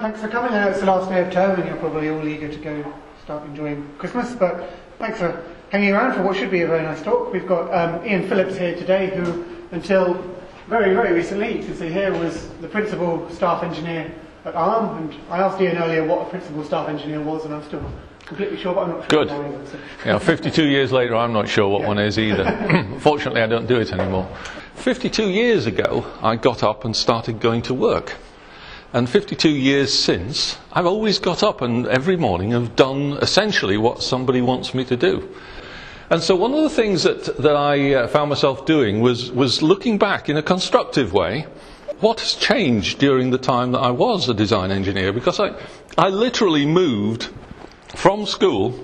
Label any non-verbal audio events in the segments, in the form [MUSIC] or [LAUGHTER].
everyone. Thanks for coming. I know it's the last day of term and you're probably all eager to go start enjoying Christmas, but thanks for hanging around for what should be a very nice talk. We've got um, Ian Phillips here today, who until very, very recently, you can see here, was the principal staff engineer at ARM. And I asked Ian earlier what a principal staff engineer was, and I'm still completely sure, but I'm not sure. Good. Yeah, 52 years later, I'm not sure what Yeah. one is either. [LAUGHS] [CLEARS THROAT] Fortunately, I don't do it anymore. 52 years ago, I got up and started going to work. And 52 years since, I've always got up and every morning have done essentially what somebody wants me to do. And so one of the things that, that I uh, found myself doing was, was looking back in a constructive way. What has changed during the time that I was a design engineer? Because I, I literally moved from school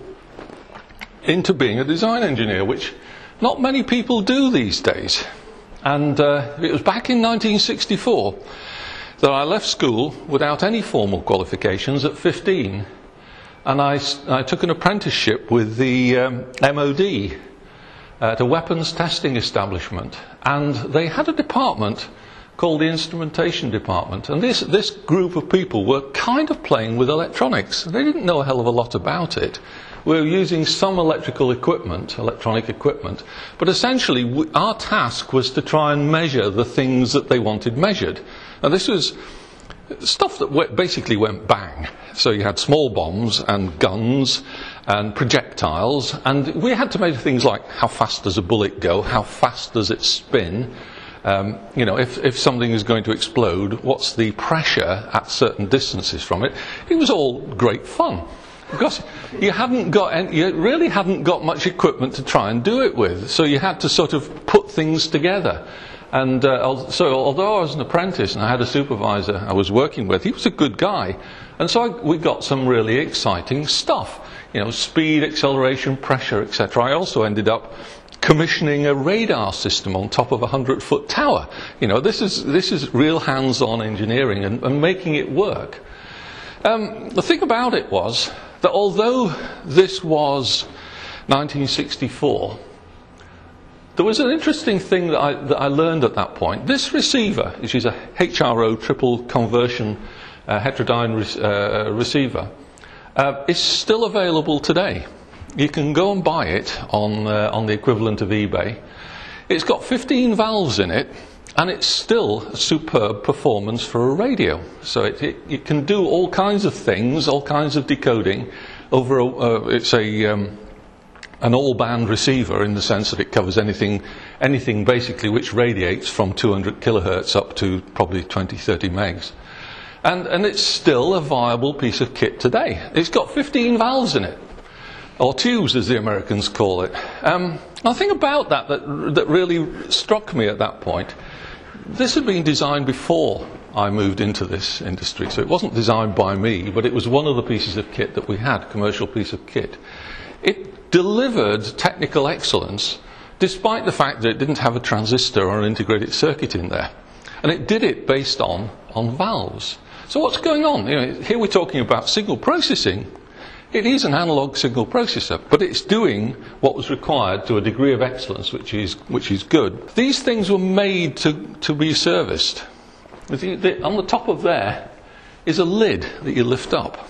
into being a design engineer, which not many people do these days. And uh, it was back in 1964 that I left school without any formal qualifications at 15. And I took an apprenticeship with the um, MOD at a weapons testing establishment. And they had a department called the Instrumentation Department. And this, this group of people were kind of playing with electronics. They didn't know a hell of a lot about it. We were using some electrical equipment, electronic equipment, but essentially w- our task was to try and measure the things that they wanted measured. Now this was stuff that basically went bang. So you had small bombs and guns and projectiles, and we had to measure things like how fast does a bullet go, how fast does it spin. Um, you know, if, if something is going to explode, what's the pressure at certain distances from it? It was all great fun. Because you hadn't got, any, you really hadn't got much equipment to try and do it with, so you had to sort of put things together. And uh, so, although I was an apprentice and I had a supervisor I was working with, he was a good guy. And so I, we got some really exciting stuff. You know, speed, acceleration, pressure, etc. I also ended up commissioning a radar system on top of a hundred foot tower. You know, this is, this is real hands on engineering and, and making it work. Um, the thing about it was that although this was 1964, there was an interesting thing that I, that I learned at that point. This receiver, which is a HRO triple conversion uh, heterodyne re- uh, receiver, uh, is still available today. You can go and buy it on, uh, on the equivalent of eBay. It's got 15 valves in it, and it's still a superb performance for a radio. So it, it, it can do all kinds of things, all kinds of decoding over a, uh, it's a, um, an all-band receiver in the sense that it covers anything, anything basically which radiates from 200 kilohertz up to probably 20, 30 megs. And, and it's still a viable piece of kit today. It's got 15 valves in it, or tubes as the Americans call it. Um, the thing about that, that that really struck me at that point, this had been designed before I moved into this industry. So it wasn't designed by me, but it was one of the pieces of kit that we had, commercial piece of kit. It delivered technical excellence despite the fact that it didn't have a transistor or an integrated circuit in there. And it did it based on, on valves. So what's going on? You know, here we're talking about signal processing. It is an analog signal processor, but it's doing what was required to a degree of excellence which is, which is good. These things were made to, to be serviced. On the top of there is a lid that you lift up.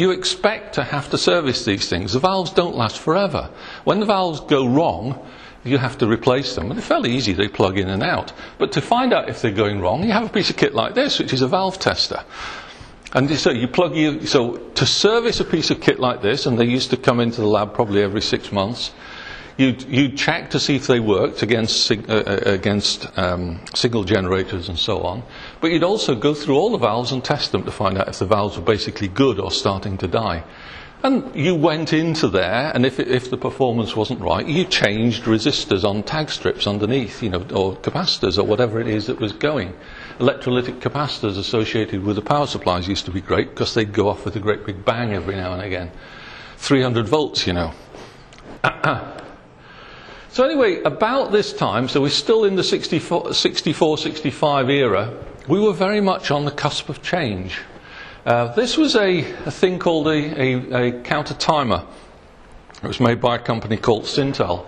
You expect to have to service these things. The valves don't last forever. When the valves go wrong, you have to replace them. And they're fairly easy, they plug in and out. But to find out if they're going wrong, you have a piece of kit like this, which is a valve tester. And so you plug you, so to service a piece of kit like this, and they used to come into the lab probably every six months, you'd, you'd check to see if they worked against, uh, uh, against um, signal generators and so on. But you'd also go through all the valves and test them to find out if the valves were basically good or starting to die. And you went into there, and if, if the performance wasn't right, you changed resistors on tag strips underneath, you know, or capacitors or whatever it is that was going. Electrolytic capacitors associated with the power supplies used to be great because they'd go off with a great big bang every now and again. 300 volts, you know. [CLEARS THROAT] So anyway, about this time, so we're still in the 64, 64 65 era, we were very much on the cusp of change. Uh, this was a, a thing called a, a, a counter timer. It was made by a company called Syntel.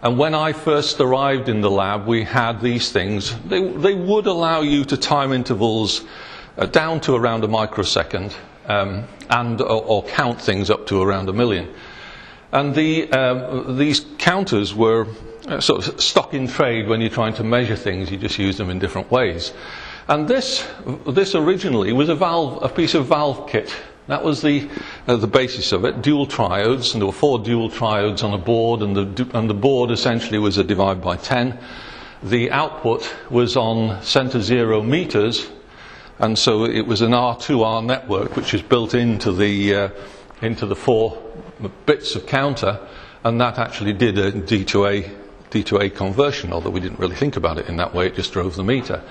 And when I first arrived in the lab, we had these things. They, they would allow you to time intervals uh, down to around a microsecond, um, and or, or, count things up to around a million. And the, um, these counters were uh, sort of stock in trade when you're trying to measure things. You just use them in different ways. And this, this originally was a valve, a piece of valve kit. That was the, uh, the basis of it, dual triodes, and there were four dual triodes on a board, and the, and the board essentially was a divide by 10. The output was on center zero meters, and so it was an R2R network which is built into the, uh, into the four bits of counter, and that actually did a D2A, D2A conversion, although we didn't really think about it in that way, it just drove the meter.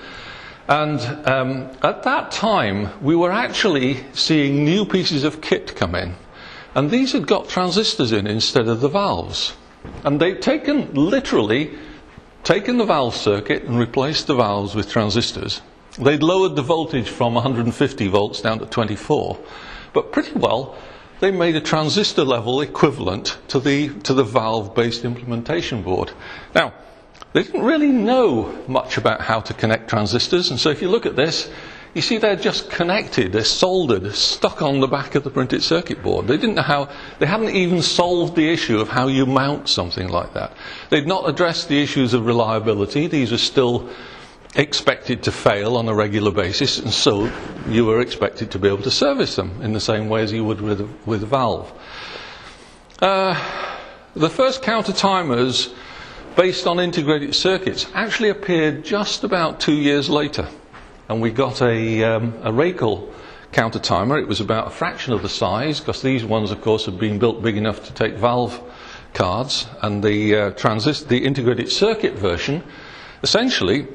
And um, at that time, we were actually seeing new pieces of kit come in. And these had got transistors in instead of the valves. And they'd taken, literally, taken the valve circuit and replaced the valves with transistors. They'd lowered the voltage from 150 volts down to 24. But pretty well, they made a transistor level equivalent to the, to the valve based implementation board. Now, they didn't really know much about how to connect transistors, and so if you look at this, you see they're just connected, they're soldered, stuck on the back of the printed circuit board. They didn't know how, they hadn't even solved the issue of how you mount something like that. They'd not addressed the issues of reliability, these were still expected to fail on a regular basis, and so you were expected to be able to service them in the same way as you would with, with a valve. Uh, the first counter timers based on integrated circuits actually appeared just about two years later. And we got a, um, a Racal counter timer. It was about a fraction of the size, because these ones, of course, had been built big enough to take valve cards. And the, uh, transist- the integrated circuit version, essentially,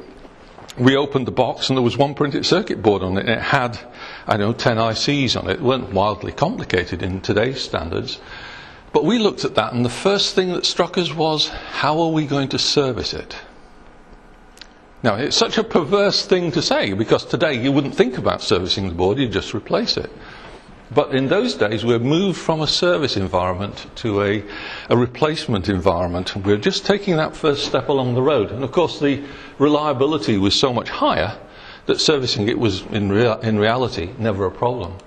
we opened the box and there was one printed circuit board on it. It had, I don't know, 10 ICs on it. It weren't wildly complicated in today's standards. But we looked at that, and the first thing that struck us was how are we going to service it? Now, it's such a perverse thing to say because today you wouldn't think about servicing the board, you'd just replace it. But in those days, we moved from a service environment to a, a replacement environment. We we're just taking that first step along the road. And of course, the reliability was so much higher that servicing it was, in, rea- in reality, never a problem.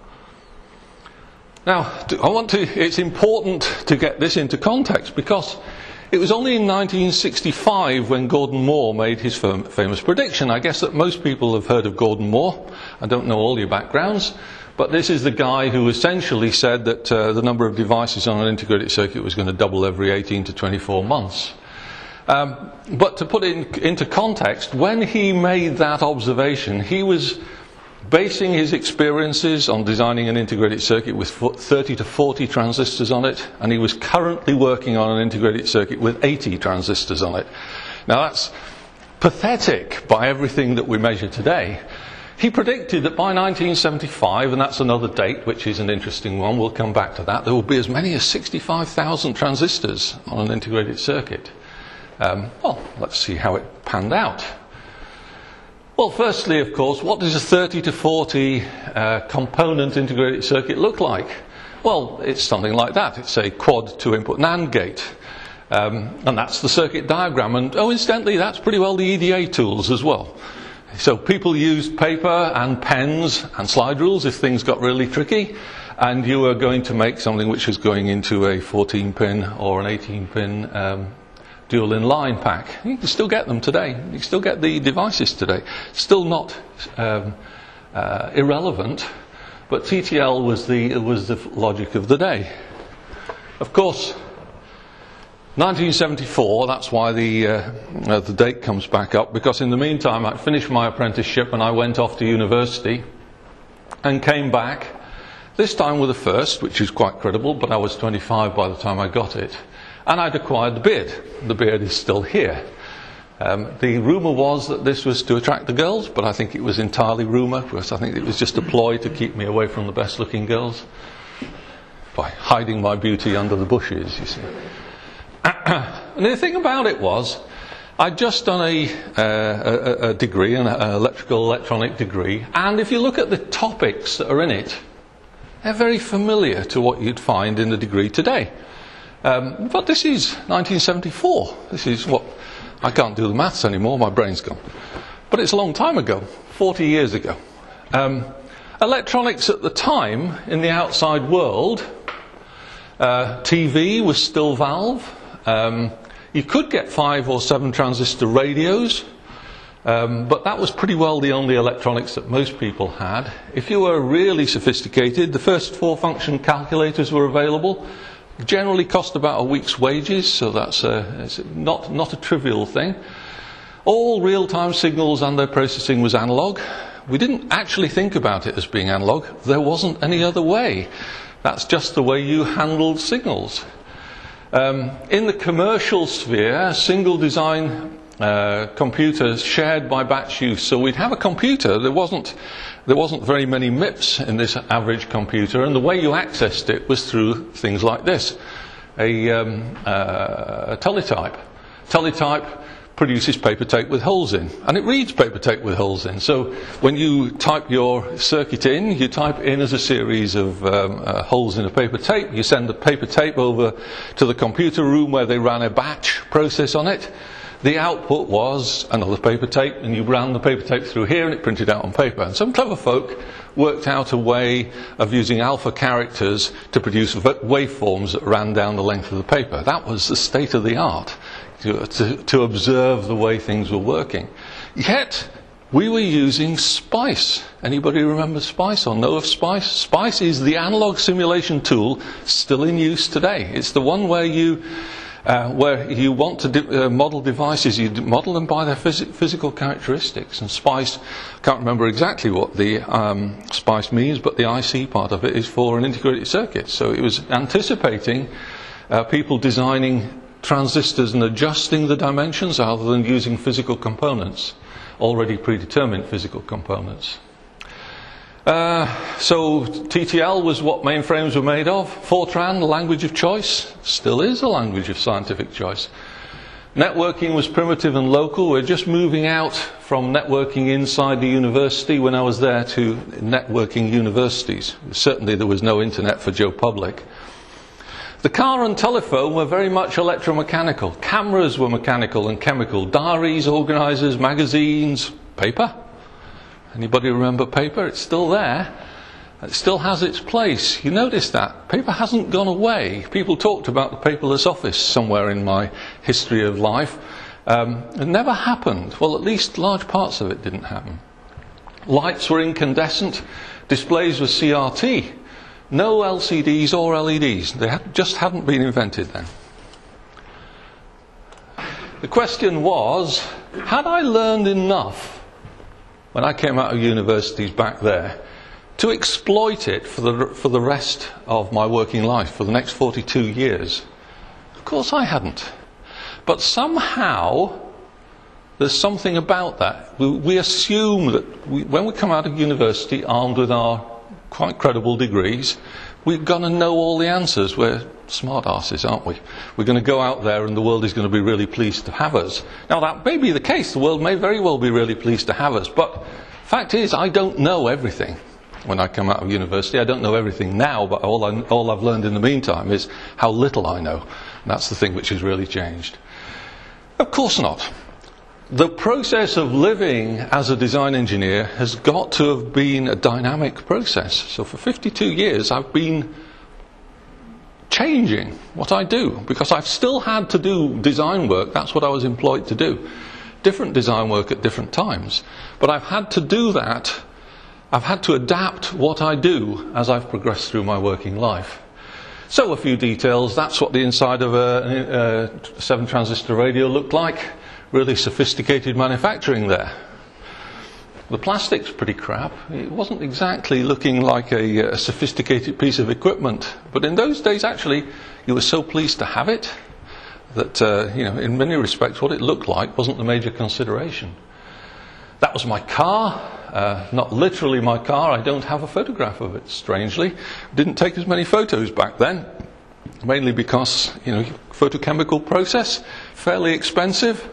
Now, I want to, it's important to get this into context because it was only in 1965 when Gordon Moore made his famous prediction. I guess that most people have heard of Gordon Moore. I don't know all your backgrounds, but this is the guy who essentially said that uh, the number of devices on an integrated circuit was going to double every 18 to 24 months. Um, but to put it in, into context, when he made that observation, he was basing his experiences on designing an integrated circuit with 30 to 40 transistors on it, and he was currently working on an integrated circuit with 80 transistors on it. Now that's pathetic by everything that we measure today. He predicted that by 1975, and that's another date which is an interesting one, we'll come back to that, there will be as many as 65,000 transistors on an integrated circuit. Um, well, let's see how it panned out. Well, firstly, of course, what does a 30 to 40 uh, component integrated circuit look like? Well, it's something like that. It's a quad two input NAND gate. Um, and that's the circuit diagram. And oh, incidentally, that's pretty well the EDA tools as well. So people used paper and pens and slide rules if things got really tricky. And you were going to make something which was going into a 14 pin or an 18 pin um, dual inline pack. You can still get them today. You can still get the devices today. Still not um, uh, irrelevant, but TTL was the, was the logic of the day. Of course, 1974, that's why the, uh, uh, the date comes back up, because in the meantime I finished my apprenticeship and I went off to university and came back, this time with a first, which is quite credible, but I was 25 by the time I got it and I'd acquired the beard. The beard is still here. Um, the rumour was that this was to attract the girls, but I think it was entirely rumour, because I think it was just a ploy to keep me away from the best looking girls by hiding my beauty under the bushes, you see. [COUGHS] and the thing about it was, I'd just done a, uh, a, a degree, an electrical electronic degree, and if you look at the topics that are in it, they're very familiar to what you'd find in the degree today. Um, but this is 1974. This is what I can't do the maths anymore. My brain's gone. But it's a long time ago, 40 years ago. Um, electronics at the time in the outside world, uh, TV was still valve. Um, you could get five or seven transistor radios, um, but that was pretty well the only electronics that most people had. If you were really sophisticated, the first four function calculators were available. Generally cost about a week's wages, so that's a, not, not a trivial thing. All real time signals and their processing was analog. We didn't actually think about it as being analog, there wasn't any other way. That's just the way you handled signals. Um, in the commercial sphere, single design uh, computers shared by batch use. So we'd have a computer, there wasn't, there wasn't very many MIPS in this average computer, and the way you accessed it was through things like this a, um, uh, a teletype. Teletype produces paper tape with holes in, and it reads paper tape with holes in. So when you type your circuit in, you type in as a series of um, uh, holes in a paper tape. You send the paper tape over to the computer room where they ran a batch process on it. The output was another paper tape, and you ran the paper tape through here, and it printed out on paper. And some clever folk worked out a way of using alpha characters to produce waveforms that ran down the length of the paper. That was the state of the art to, to, to observe the way things were working. Yet, we were using SPICE. Anybody remember SPICE or know of SPICE? SPICE is the analog simulation tool still in use today. It's the one where you, uh, where you want to uh, model devices, you model them by their phys- physical characteristics. And SPICE, I can't remember exactly what the um, SPICE means, but the IC part of it is for an integrated circuit. So it was anticipating uh, people designing transistors and adjusting the dimensions rather than using physical components, already predetermined physical components. Uh, so TTL was what mainframes were made of. Fortran, the language of choice, still is a language of scientific choice. Networking was primitive and local. We're just moving out from networking inside the university when I was there to networking universities. Certainly there was no internet for Joe Public. The car and telephone were very much electromechanical. Cameras were mechanical and chemical. Diaries, organisers, magazines, paper. Anybody remember paper? It's still there. It still has its place. You notice that. Paper hasn't gone away. People talked about the paperless office somewhere in my history of life. Um, it never happened. Well, at least large parts of it didn't happen. Lights were incandescent. Displays were CRT. No LCDs or LEDs. They had, just hadn't been invented then. The question was had I learned enough when I came out of universities back there to exploit it for the, for the rest of my working life, for the next 42 years? Of course I hadn't. But somehow, there's something about that. We, we assume that we, when we come out of university armed with our quite credible degrees, we're going to know all the answers. We're smart asses, aren't we? We're going to go out there and the world is going to be really pleased to have us. Now, that may be the case. The world may very well be really pleased to have us. But fact is, I don't know everything when I come out of university. I don't know everything now, but all, I, all I've learned in the meantime is how little I know. And that's the thing which has really changed. Of course not the process of living as a design engineer has got to have been a dynamic process. So for 52 years, I've been changing what I do because I've still had to do design work. That's what I was employed to do. Different design work at different times. But I've had to do that. I've had to adapt what I do as I've progressed through my working life. So, a few details. That's what the inside of a, a 7 transistor radio looked like really sophisticated manufacturing there. The plastic's pretty crap. It wasn't exactly looking like a, a, sophisticated piece of equipment. But in those days, actually, you were so pleased to have it that, uh, you know, in many respects, what it looked like wasn't the major consideration. That was my car. Uh, not literally my car. I don't have a photograph of it, strangely. Didn't take as many photos back then. Mainly because, you know, photochemical process, fairly expensive.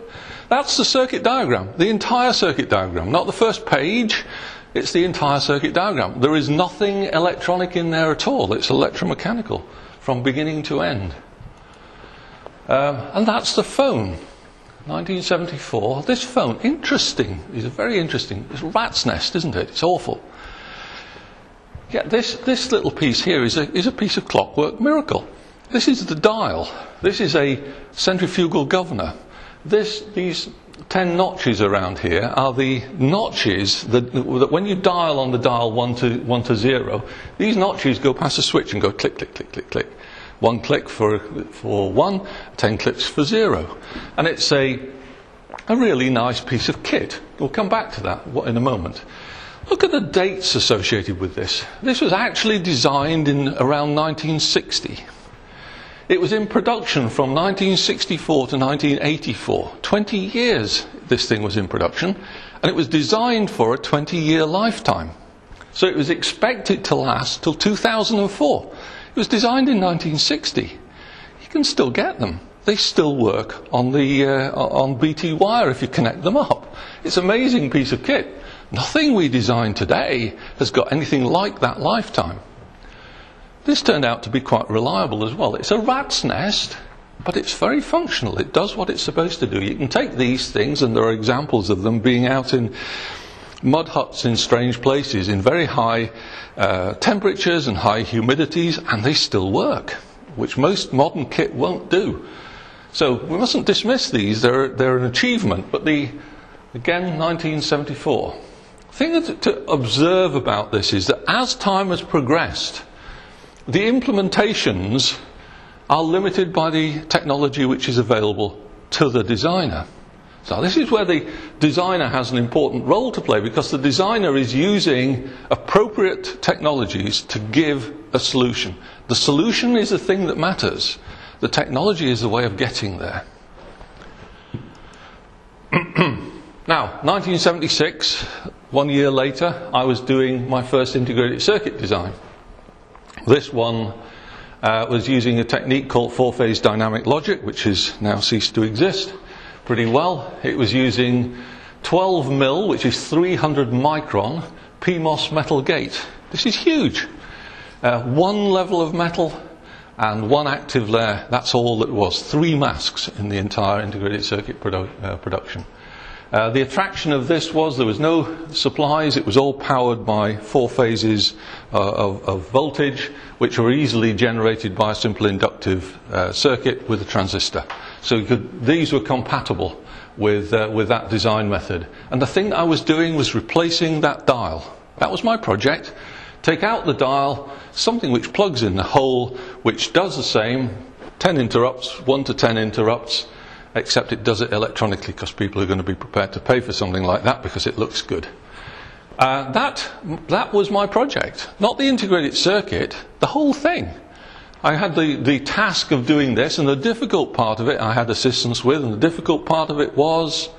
That's the circuit diagram, the entire circuit diagram, not the first page. It's the entire circuit diagram. There is nothing electronic in there at all. It's electromechanical from beginning to end. Um, and that's the phone. 1974. This phone, interesting. It's very interesting. It's a rat's nest, isn't it? It's awful. Yeah, this, this little piece here is a, is a piece of clockwork miracle. This is the dial. This is a centrifugal governor. This, these 10 notches around here are the notches that, that, when you dial on the dial 1 to, 1 to 0, these notches go past a switch and go click, click, click, click, click. One click for, for 1, 10 clicks for 0. And it's a, a really nice piece of kit. We'll come back to that in a moment. Look at the dates associated with this. This was actually designed in around 1960. It was in production from 1964 to 1984. 20 years this thing was in production, and it was designed for a 20 year lifetime. So it was expected to last till 2004. It was designed in 1960. You can still get them. They still work on the uh, on BT wire if you connect them up. It's an amazing piece of kit. Nothing we design today has got anything like that lifetime. This turned out to be quite reliable as well. It's a rat's nest, but it's very functional. It does what it's supposed to do. You can take these things, and there are examples of them being out in mud huts in strange places in very high uh, temperatures and high humidities, and they still work, which most modern kit won't do. So we mustn't dismiss these. They're, they're an achievement. But the, again, 1974. The thing to observe about this is that as time has progressed, the implementations are limited by the technology which is available to the designer. So this is where the designer has an important role to play because the designer is using appropriate technologies to give a solution. The solution is the thing that matters. The technology is the way of getting there. [CLEARS THROAT] now, 1976, one year later, I was doing my first integrated circuit design. This one uh, was using a technique called four phase dynamic logic, which has now ceased to exist pretty well. It was using 12 mil, which is 300 micron, PMOS metal gate. This is huge. Uh, one level of metal and one active layer, that's all that was. Three masks in the entire integrated circuit produ- uh, production. Uh, the attraction of this was there was no supplies, it was all powered by four phases uh, of, of, voltage, which were easily generated by a simple inductive uh, circuit with a transistor. So could, these were compatible with, uh, with that design method. And the thing I was doing was replacing that dial. That was my project. Take out the dial, something which plugs in the hole, which does the same 10 interrupts, 1 to 10 interrupts except it does it electronically because people are going to be prepared to pay for something like that because it looks good. Uh, that, that was my project, not the integrated circuit, the whole thing. I had the, the task of doing this, and the difficult part of it I had assistance with, and the difficult part of it was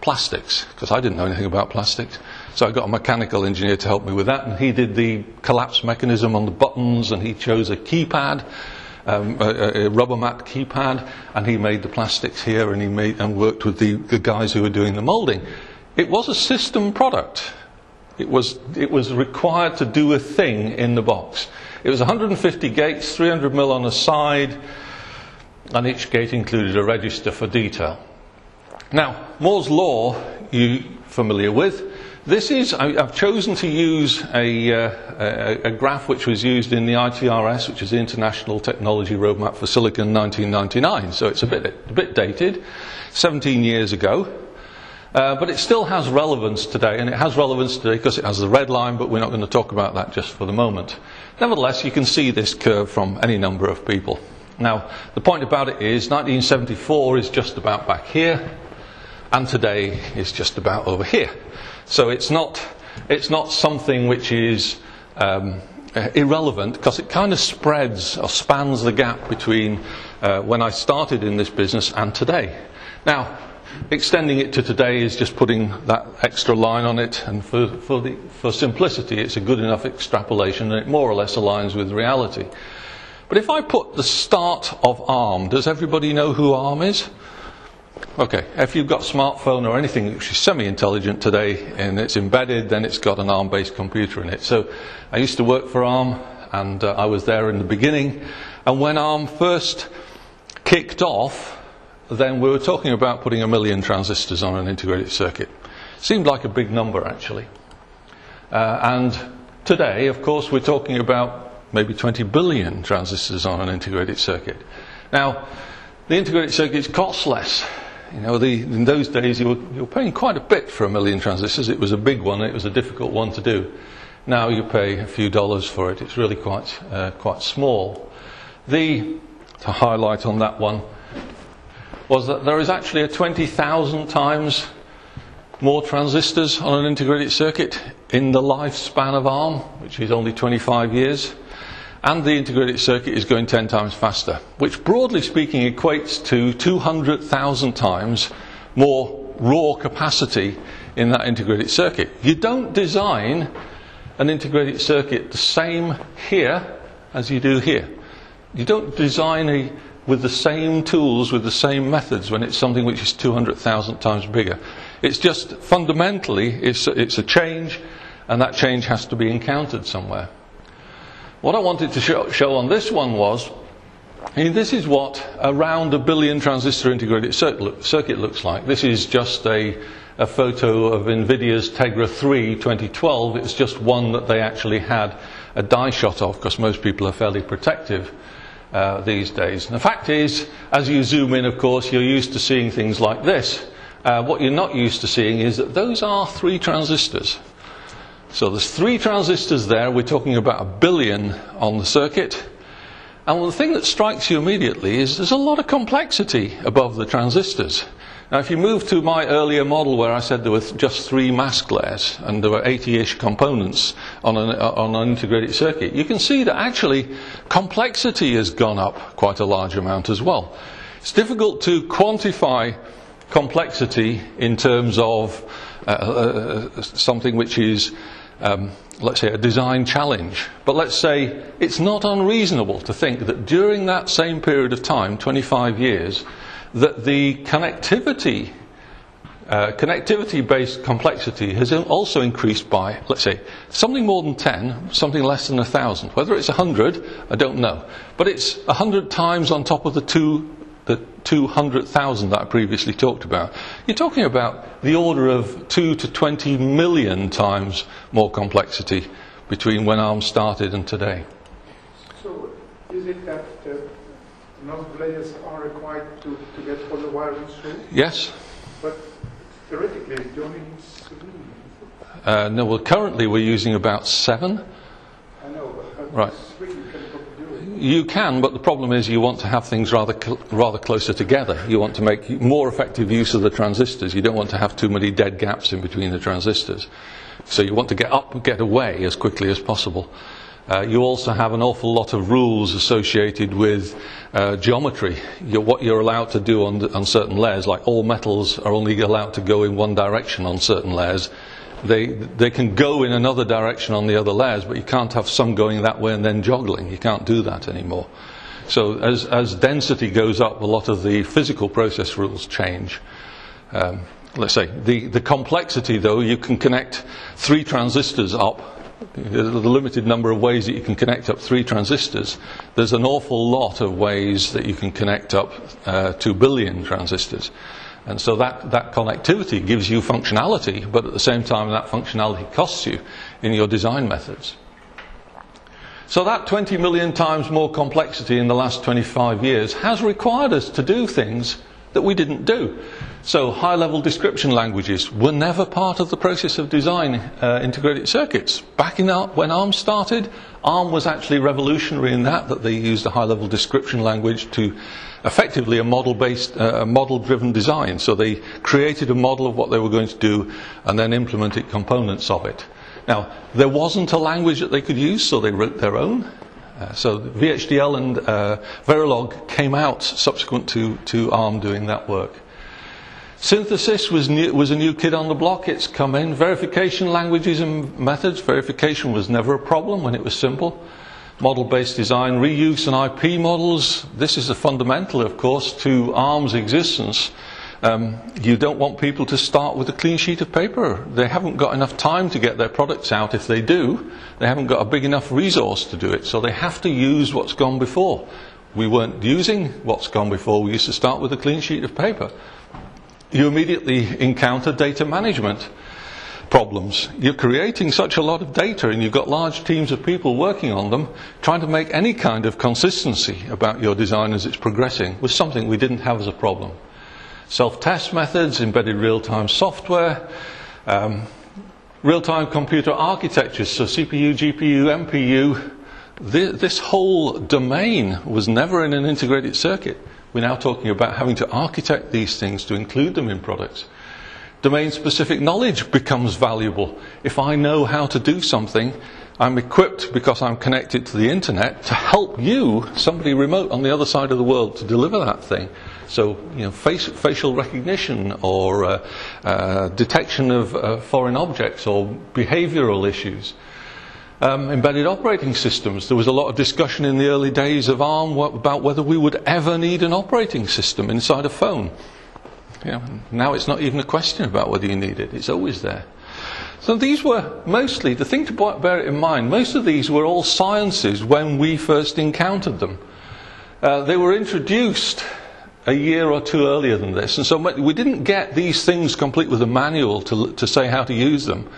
plastics, because I didn't know anything about plastics. So I got a mechanical engineer to help me with that, and he did the collapse mechanism on the buttons, and he chose a keypad um, a, a, rubber mat keypad, and he made the plastics here, and he made and worked with the, the guys who were doing the moulding. It was a system product. It was it was required to do a thing in the box. It was 150 gates, 300 mil on a side, and each gate included a register for detail. Now, Moore's law, you familiar with? This is, I, have chosen to use a, uh, a, a, graph which was used in the ITRS, which is the International Technology Roadmap for Silicon 1999. So it's a bit, a bit dated, 17 years ago. Uh, but it still has relevance today, and it has relevance today because it has the red line, but we're not going to talk about that just for the moment. Nevertheless, you can see this curve from any number of people. Now, the point about it is 1974 is just about back here, and today is just about over here. So it's not, it's not something which is um, irrelevant because it kind of spreads or spans the gap between uh, when I started in this business and today. Now, extending it to today is just putting that extra line on it, and for, for, the, for simplicity, it's a good enough extrapolation and it more or less aligns with reality. But if I put the start of ARM, does everybody know who ARM is? Okay, if you've got a smartphone or anything which is semi-intelligent today and it's embedded, then it's got an ARM-based computer in it. So I used to work for ARM and uh, I was there in the beginning. And when ARM first kicked off, then we were talking about putting a million transistors on an integrated circuit. Seemed like a big number, actually. Uh, and today, of course, we're talking about maybe 20 billion transistors on an integrated circuit. Now, the integrated circuits cost less. You know, the, in those days, you were, you were paying quite a bit for a million transistors. It was a big one. It was a difficult one to do. Now you pay a few dollars for it. It's really quite, uh, quite small. The, to highlight on that one, was that there is actually a 20,000 times more transistors on an integrated circuit in the lifespan of ARM, which is only 25 years. And the integrated circuit is going 10 times faster, which broadly speaking equates to 200,000 times more raw capacity in that integrated circuit. You don't design an integrated circuit the same here as you do here. You don't design a with the same tools, with the same methods, when it's something which is 200,000 times bigger. It's just fundamentally, it's, it's a change, and that change has to be encountered somewhere. What I wanted to show, show on this one was this is what around a billion transistor integrated circuit looks like. This is just a, a photo of NVIDIA's Tegra 3 2012. It's just one that they actually had a die shot of because most people are fairly protective uh, these days. And the fact is, as you zoom in, of course, you're used to seeing things like this. Uh, what you're not used to seeing is that those are three transistors. So there's three transistors there. We're talking about a billion on the circuit. And the thing that strikes you immediately is there's a lot of complexity above the transistors. Now, if you move to my earlier model where I said there were just three mask layers and there were 80-ish components on an, on an integrated circuit, you can see that actually complexity has gone up quite a large amount as well. It's difficult to quantify complexity in terms of uh, uh, something which is, um, let's say, a design challenge. But let's say it's not unreasonable to think that during that same period of time, 25 years, that the connectivity uh, connectivity based complexity has also increased by, let's say, something more than 10, something less than 1,000. Whether it's 100, I don't know. But it's 100 times on top of the, two, the 200,000 that I previously talked about. You're talking about the order of 2 to 20 million times more complexity between when ARM started and today. So, is it that uh, node layers are required to, to get all the wiring through? Yes. But theoretically, you only need three. Uh, no, well, currently we're using about seven. I know, but Right. three you can but the problem is you want to have things rather cl- rather closer together. You want to make more effective use of the transistors. You don't want to have too many dead gaps in between the transistors. So you want to get up, get away as quickly as possible. Uh, you also have an awful lot of rules associated with uh, geometry. You're, what you're allowed to do on, on certain layers, like all metals are only allowed to go in one direction on certain layers. They, they can go in another direction on the other layers, but you can't have some going that way and then joggling. You can't do that anymore. So as, as density goes up, a lot of the physical process rules change. Um, let's say the, the complexity, though, you can connect three transistors up. There's a limited number of ways that you can connect up three transistors. There's an awful lot of ways that you can connect up uh, two billion transistors. And so that, that connectivity gives you functionality, but at the same time, that functionality costs you in your design methods. So that 20 million times more complexity in the last 25 years has required us to do things that we didn't do. So high level description languages were never part of the process of design uh, integrated circuits. Back in Ar- when ARM started, ARM was actually revolutionary in that, that they used a high level description language to effectively a model based, uh, model driven design. So they created a model of what they were going to do and then implemented components of it. Now, there wasn't a language that they could use, so they wrote their own. Uh, so VHDL and uh, Verilog came out subsequent to, to ARM doing that work. Synthesis was, new, was a new kid on the block. It's come in. Verification languages and methods. Verification was never a problem when it was simple. Model based design, reuse and IP models. This is a fundamental, of course, to ARM's existence. Um, you don't want people to start with a clean sheet of paper. They haven't got enough time to get their products out. If they do, they haven't got a big enough resource to do it. So they have to use what's gone before. We weren't using what's gone before. We used to start with a clean sheet of paper. You immediately encounter data management problems. You're creating such a lot of data and you've got large teams of people working on them, trying to make any kind of consistency about your design as it's progressing was something we didn't have as a problem. Self-test methods, embedded real-time software, um, real-time computer architectures, so CPU, GPU, MPU, this whole domain was never in an integrated circuit. We're now talking about having to architect these things to include them in products. Domain specific knowledge becomes valuable. If I know how to do something, I'm equipped because I'm connected to the internet to help you, somebody remote on the other side of the world, to deliver that thing. So, you know, face, facial recognition or uh, uh, detection of uh, foreign objects or behavioral issues. Um, embedded operating systems. There was a lot of discussion in the early days of ARM about whether we would ever need an operating system inside a phone. You know, now it's not even a question about whether you need it, it's always there. So these were mostly, the thing to bear in mind, most of these were all sciences when we first encountered them. Uh, they were introduced a year or two earlier than this, and so we didn't get these things complete with a manual to, to say how to use them.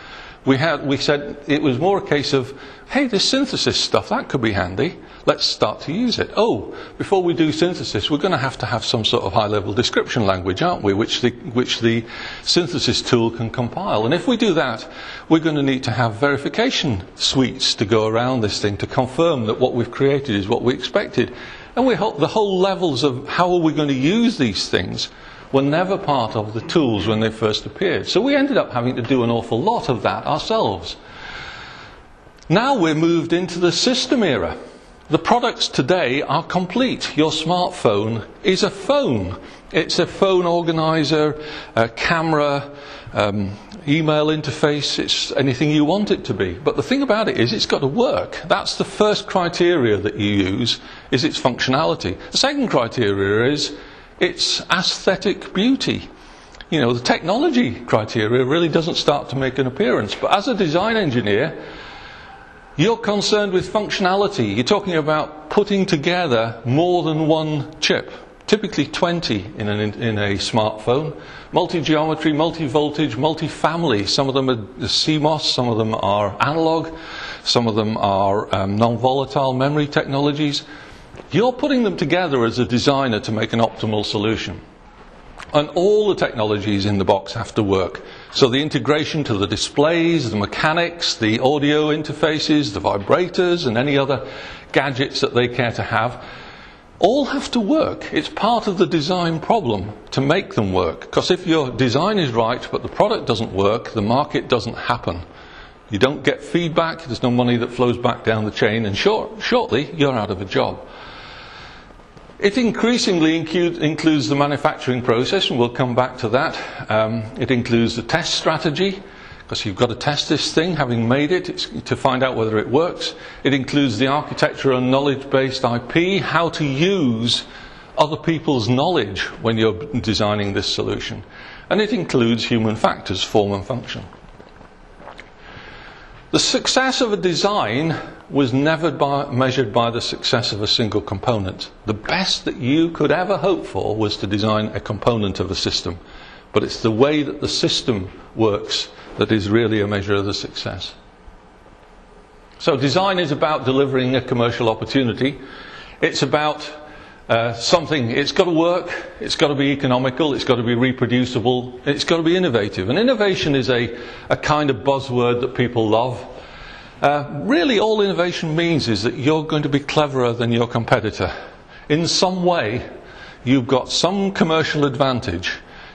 We, had, we said it was more a case of, hey, this synthesis stuff, that could be handy. Let's start to use it. Oh, before we do synthesis, we're going to have to have some sort of high level description language, aren't we? Which the, which the synthesis tool can compile. And if we do that, we're going to need to have verification suites to go around this thing to confirm that what we've created is what we expected. And we hope the whole levels of how are we going to use these things were never part of the tools when they first appeared. So we ended up having to do an awful lot of that ourselves. Now we're moved into the system era. The products today are complete. Your smartphone is a phone. It's a phone organizer, a camera, um, email interface, it's anything you want it to be. But the thing about it is it's got to work. That's the first criteria that you use is its functionality. The second criteria is its aesthetic beauty. You know, the technology criteria really doesn't start to make an appearance. But as a design engineer, you're concerned with functionality. You're talking about putting together more than one chip, typically 20 in, an, in a smartphone. Multi geometry, multi voltage, multi family. Some of them are CMOS, some of them are analog, some of them are um, non volatile memory technologies. You're putting them together as a designer to make an optimal solution. And all the technologies in the box have to work. So the integration to the displays, the mechanics, the audio interfaces, the vibrators, and any other gadgets that they care to have, all have to work. It's part of the design problem to make them work. Because if your design is right but the product doesn't work, the market doesn't happen. You don't get feedback, there's no money that flows back down the chain, and short, shortly you're out of a job. It increasingly includes the manufacturing process, and we'll come back to that. Um, it includes the test strategy, because you've got to test this thing, having made it, to find out whether it works. It includes the architecture and knowledge based IP, how to use other people's knowledge when you're designing this solution. And it includes human factors, form and function. The success of a design was never by, measured by the success of a single component. The best that you could ever hope for was to design a component of a system. But it's the way that the system works that is really a measure of the success. So, design is about delivering a commercial opportunity. It's about uh, something, it's got to work, it's got to be economical, it's got to be reproducible, it's got to be innovative. And innovation is a, a kind of buzzword that people love. Uh, really, all innovation means is that you're going to be cleverer than your competitor. In some way, you've got some commercial advantage.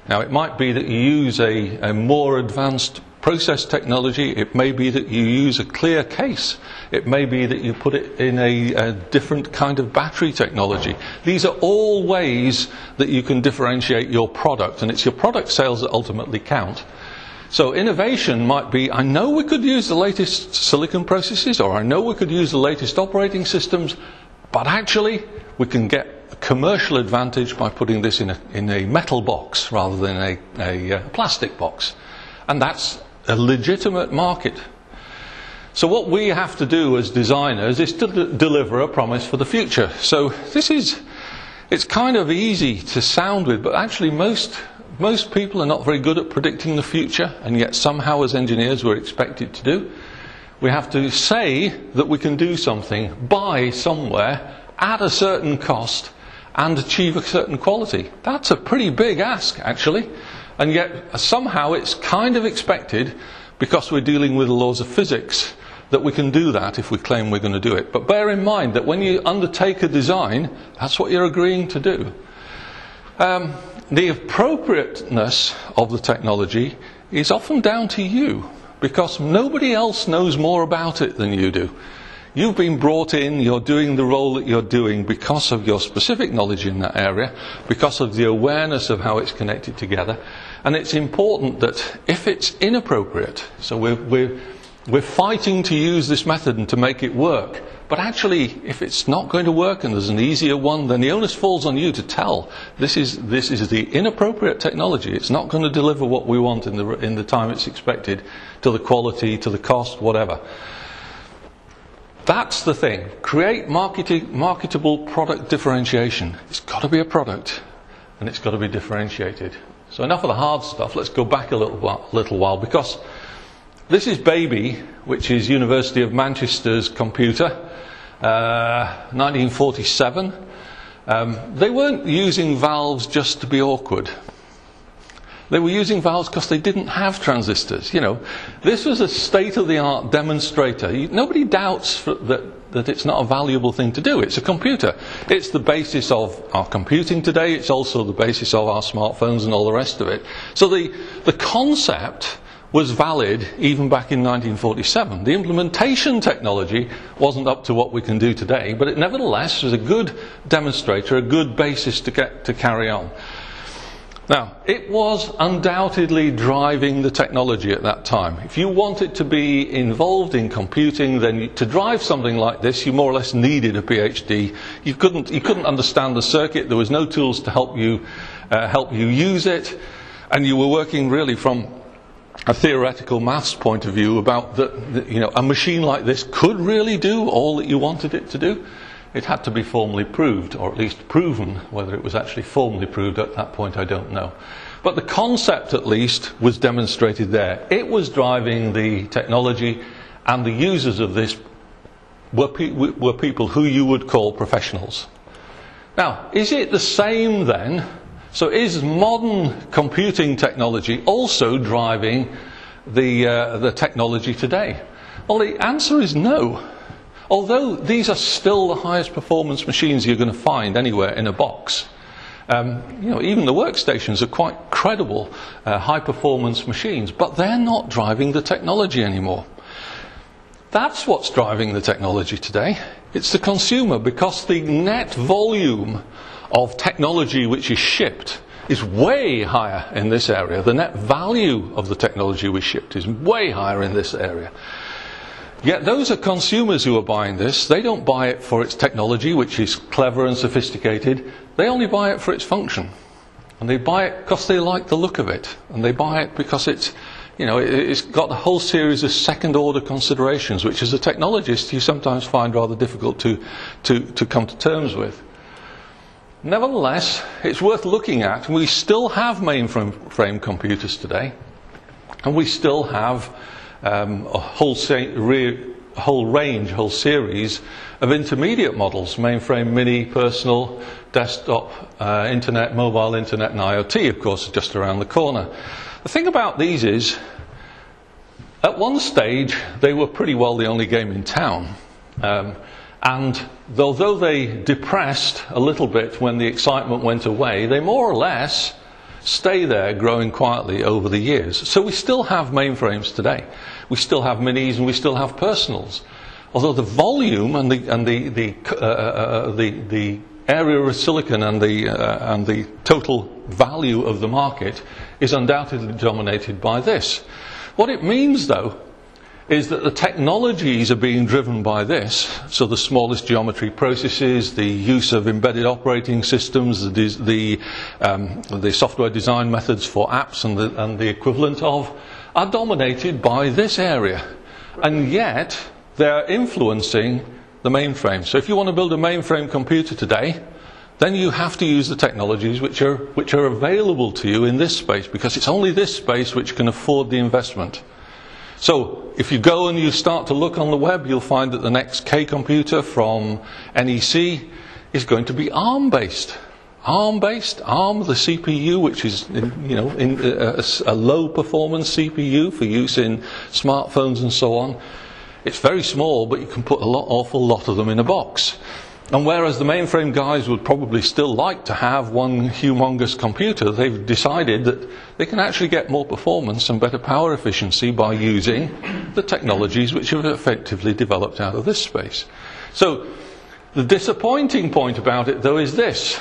Now, it might be that you use a, a more advanced process technology. It may be that you use a clear case. It may be that you put it in a, a, different kind of battery technology. These are all ways that you can differentiate your product, and it's your product sales that ultimately count. So innovation might be, I know we could use the latest silicon processes, or I know we could use the latest operating systems, but actually we can get a commercial advantage by putting this in a, in a metal box rather than a, a, a plastic box. And that's a legitimate market. So what we have to do as designers is to d- deliver a promise for the future. So this is, it's kind of easy to sound with, but actually most, most people are not very good at predicting the future, and yet somehow as engineers we're expected to do. We have to say that we can do something, buy somewhere, at a certain cost, and achieve a certain quality. That's a pretty big ask, actually. And yet somehow it's kind of expected because we're dealing with the laws of physics that we can do that if we claim we're going to do it. But bear in mind that when you undertake a design, that's what you're agreeing to do. Um, the appropriateness of the technology is often down to you because nobody else knows more about it than you do. You've been brought in, you're doing the role that you're doing because of your specific knowledge in that area, because of the awareness of how it's connected together. And it's important that if it's inappropriate, so we're, we're we're fighting to use this method and to make it work. But actually, if it's not going to work and there's an easier one, then the onus falls on you to tell this is, this is the inappropriate technology. It's not going to deliver what we want in the, in the time it's expected, to the quality, to the cost, whatever. That's the thing. Create marketable product differentiation. It's got to be a product and it's got to be differentiated. So, enough of the hard stuff. Let's go back a little while, little while because this is Baby, which is University of Manchester's computer, uh, 1947. Um, they weren't using valves just to be awkward. They were using valves because they didn't have transistors. You know, this was a state-of-the-art demonstrator. Nobody doubts that, that it's not a valuable thing to do. It's a computer. It's the basis of our computing today. It's also the basis of our smartphones and all the rest of it. So the, the concept was valid even back in 1947. The implementation technology wasn't up to what we can do today, but it nevertheless was a good demonstrator, a good basis to, get, to carry on. Now, it was undoubtedly driving the technology at that time. If you wanted to be involved in computing, then you, to drive something like this, you more or less needed a PhD. You couldn't, you couldn't understand the circuit. There was no tools to help you, uh, help you use it. And you were working really from a theoretical maths point of view about that, you know, a machine like this could really do all that you wanted it to do. It had to be formally proved, or at least proven. Whether it was actually formally proved at that point, I don't know. But the concept, at least, was demonstrated there. It was driving the technology, and the users of this were, pe- were people who you would call professionals. Now, is it the same then so, is modern computing technology also driving the, uh, the technology today? Well, the answer is no. Although these are still the highest performance machines you're going to find anywhere in a box. Um, you know, even the workstations are quite credible, uh, high performance machines, but they're not driving the technology anymore. That's what's driving the technology today. It's the consumer because the net volume of technology which is shipped is way higher in this area. The net value of the technology we shipped is way higher in this area. Yet those are consumers who are buying this. They don't buy it for its technology, which is clever and sophisticated. They only buy it for its function. And they buy it because they like the look of it. And they buy it because it's, you know, it's got a whole series of second order considerations, which as a technologist you sometimes find rather difficult to, to, to come to terms with. Nevertheless, it's worth looking at. We still have mainframe computers today, and we still have um, a whole, re- whole range, whole series of intermediate models mainframe, mini, personal, desktop, uh, internet, mobile internet, and IoT, of course, just around the corner. The thing about these is, at one stage, they were pretty well the only game in town. Um, and although they depressed a little bit when the excitement went away, they more or less stay there growing quietly over the years. So we still have mainframes today. We still have minis and we still have personals. Although the volume and the, and the, the, uh, uh, uh the, the area of silicon and the, uh, and the total value of the market is undoubtedly dominated by this. What it means, though, is that the technologies are being driven by this. So the smallest geometry processes, the use of embedded operating systems, the, the, um, the software design methods for apps and the, and the equivalent of, are dominated by this area. And yet, they're influencing the mainframe. So if you want to build a mainframe computer today, then you have to use the technologies which are, which are available to you in this space because it's only this space which can afford the investment. So if you go and you start to look on the web, you'll find that the next K computer from NEC is going to be ARM based. ARM based, ARM, the CPU, which is you know in uh, a, a low performance CPU for use in smartphones and so on. It's very small, but you can put a lot, awful lot of them in a box. And whereas the mainframe guys would probably still like to have one humongous computer, they've decided that they can actually get more performance and better power efficiency by using the technologies which have effectively developed out of this space. So, the disappointing point about it, though, is this.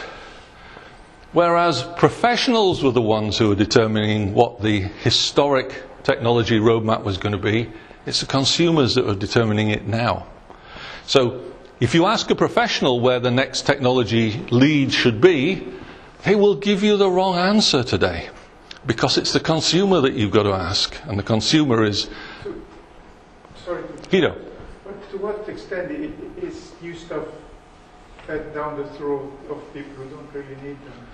Whereas professionals were the ones who were determining what the historic technology roadmap was going to be, it's the consumers that are determining it now. So, if you ask a professional where the next technology lead should be, they will give you the wrong answer today. Because it's the consumer that you've got to ask. And the consumer is. Sorry. Guido. But to what extent is new stuff fed down the throat of people who don't really need them?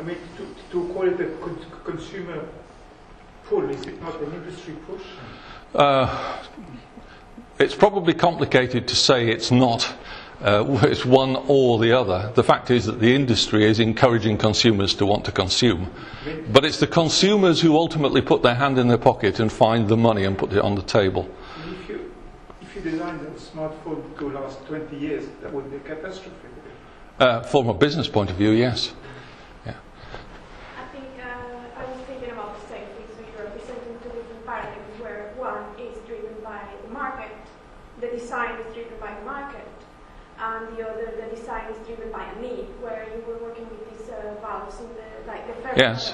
I mean, to, to call it a con- consumer pull, is it not an industry push? Uh, it's probably complicated to say it's not. Uh, [LAUGHS] it's one or the other. The fact is that the industry is encouraging consumers to want to consume. But it's the consumers who ultimately put their hand in their pocket and find the money and put it on the table. If you, if you design a smartphone to last 20 years, that would be a catastrophe. Uh, from a business point of view, yes. design is driven by the market, and the other, the design is driven by a need, where you were working with these uh, valves in the, like the yes.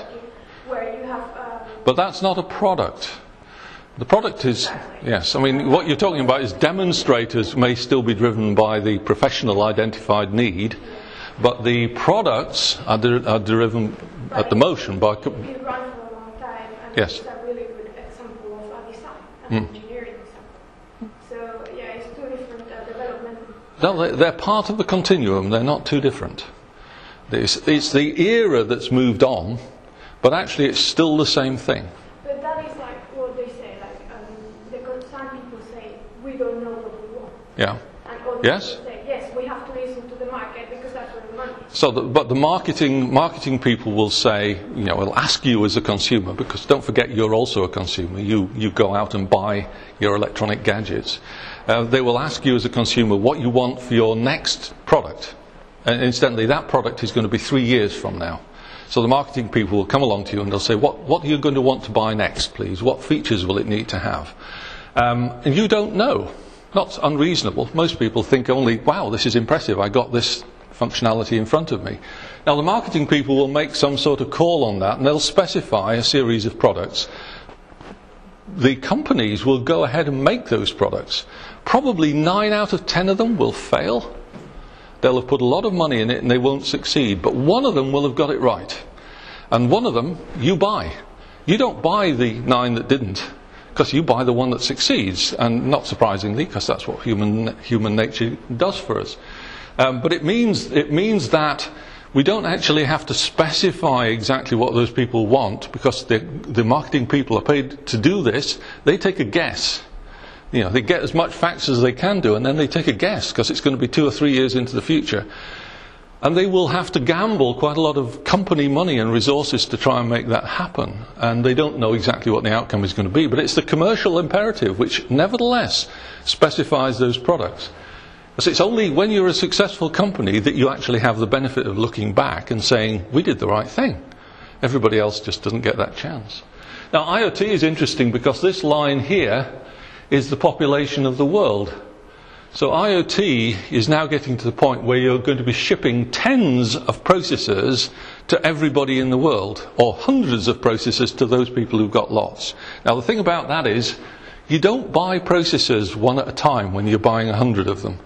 where you have. Um, but that's not a product. The product is, exactly. yes, I mean, what you're talking about is demonstrators may still be driven by the professional identified need, but the products are, de- are driven right. at the motion by. Co- run for a long time, and yes. really good example of a design. Mm. No, they're part of the continuum. They're not too different. It's, it's the era that's moved on, but actually it's still the same thing. But that is like what they say. Like um, the, some people say we don't know what we want. Yeah. And yes. say yes, we have to listen to the market because that's where the money is. So, the, but the marketing marketing people will say, you know, will ask you as a consumer because don't forget you're also a consumer. You you go out and buy your electronic gadgets uh, they will ask you as a consumer what you want for your next product. And incidentally, that product is going to be three years from now. So the marketing people will come along to you and they'll say, what, what are you going to want to buy next, please? What features will it need to have? Um, and you don't know. Not unreasonable. Most people think only, wow, this is impressive. I got this functionality in front of me. Now, the marketing people will make some sort of call on that and they'll specify a series of products. The companies will go ahead and make those products probably nine out of ten of them will fail. They'll have put a lot of money in it and they won't succeed, but one of them will have got it right. And one of them you buy. You don't buy the nine that didn't, because you buy the one that succeeds, and not surprisingly, because that's what human, human nature does for us. Um, but it means, it means that we don't actually have to specify exactly what those people want, because the, the marketing people are paid to do this. They take a guess you know, they get as much facts as they can do, and then they take a guess because it's going to be two or three years into the future. And they will have to gamble quite a lot of company money and resources to try and make that happen. And they don't know exactly what the outcome is going to be. But it's the commercial imperative which, nevertheless, specifies those products. So it's only when you're a successful company that you actually have the benefit of looking back and saying, we did the right thing. Everybody else just doesn't get that chance. Now, IoT is interesting because this line here is the population of the world. So IoT is now getting to the point where you're going to be shipping tens of processors to everybody in the world, or hundreds of processors to those people who've got lots. Now the thing about that is, you don't buy processors one at a time when you're buying a hundred of them.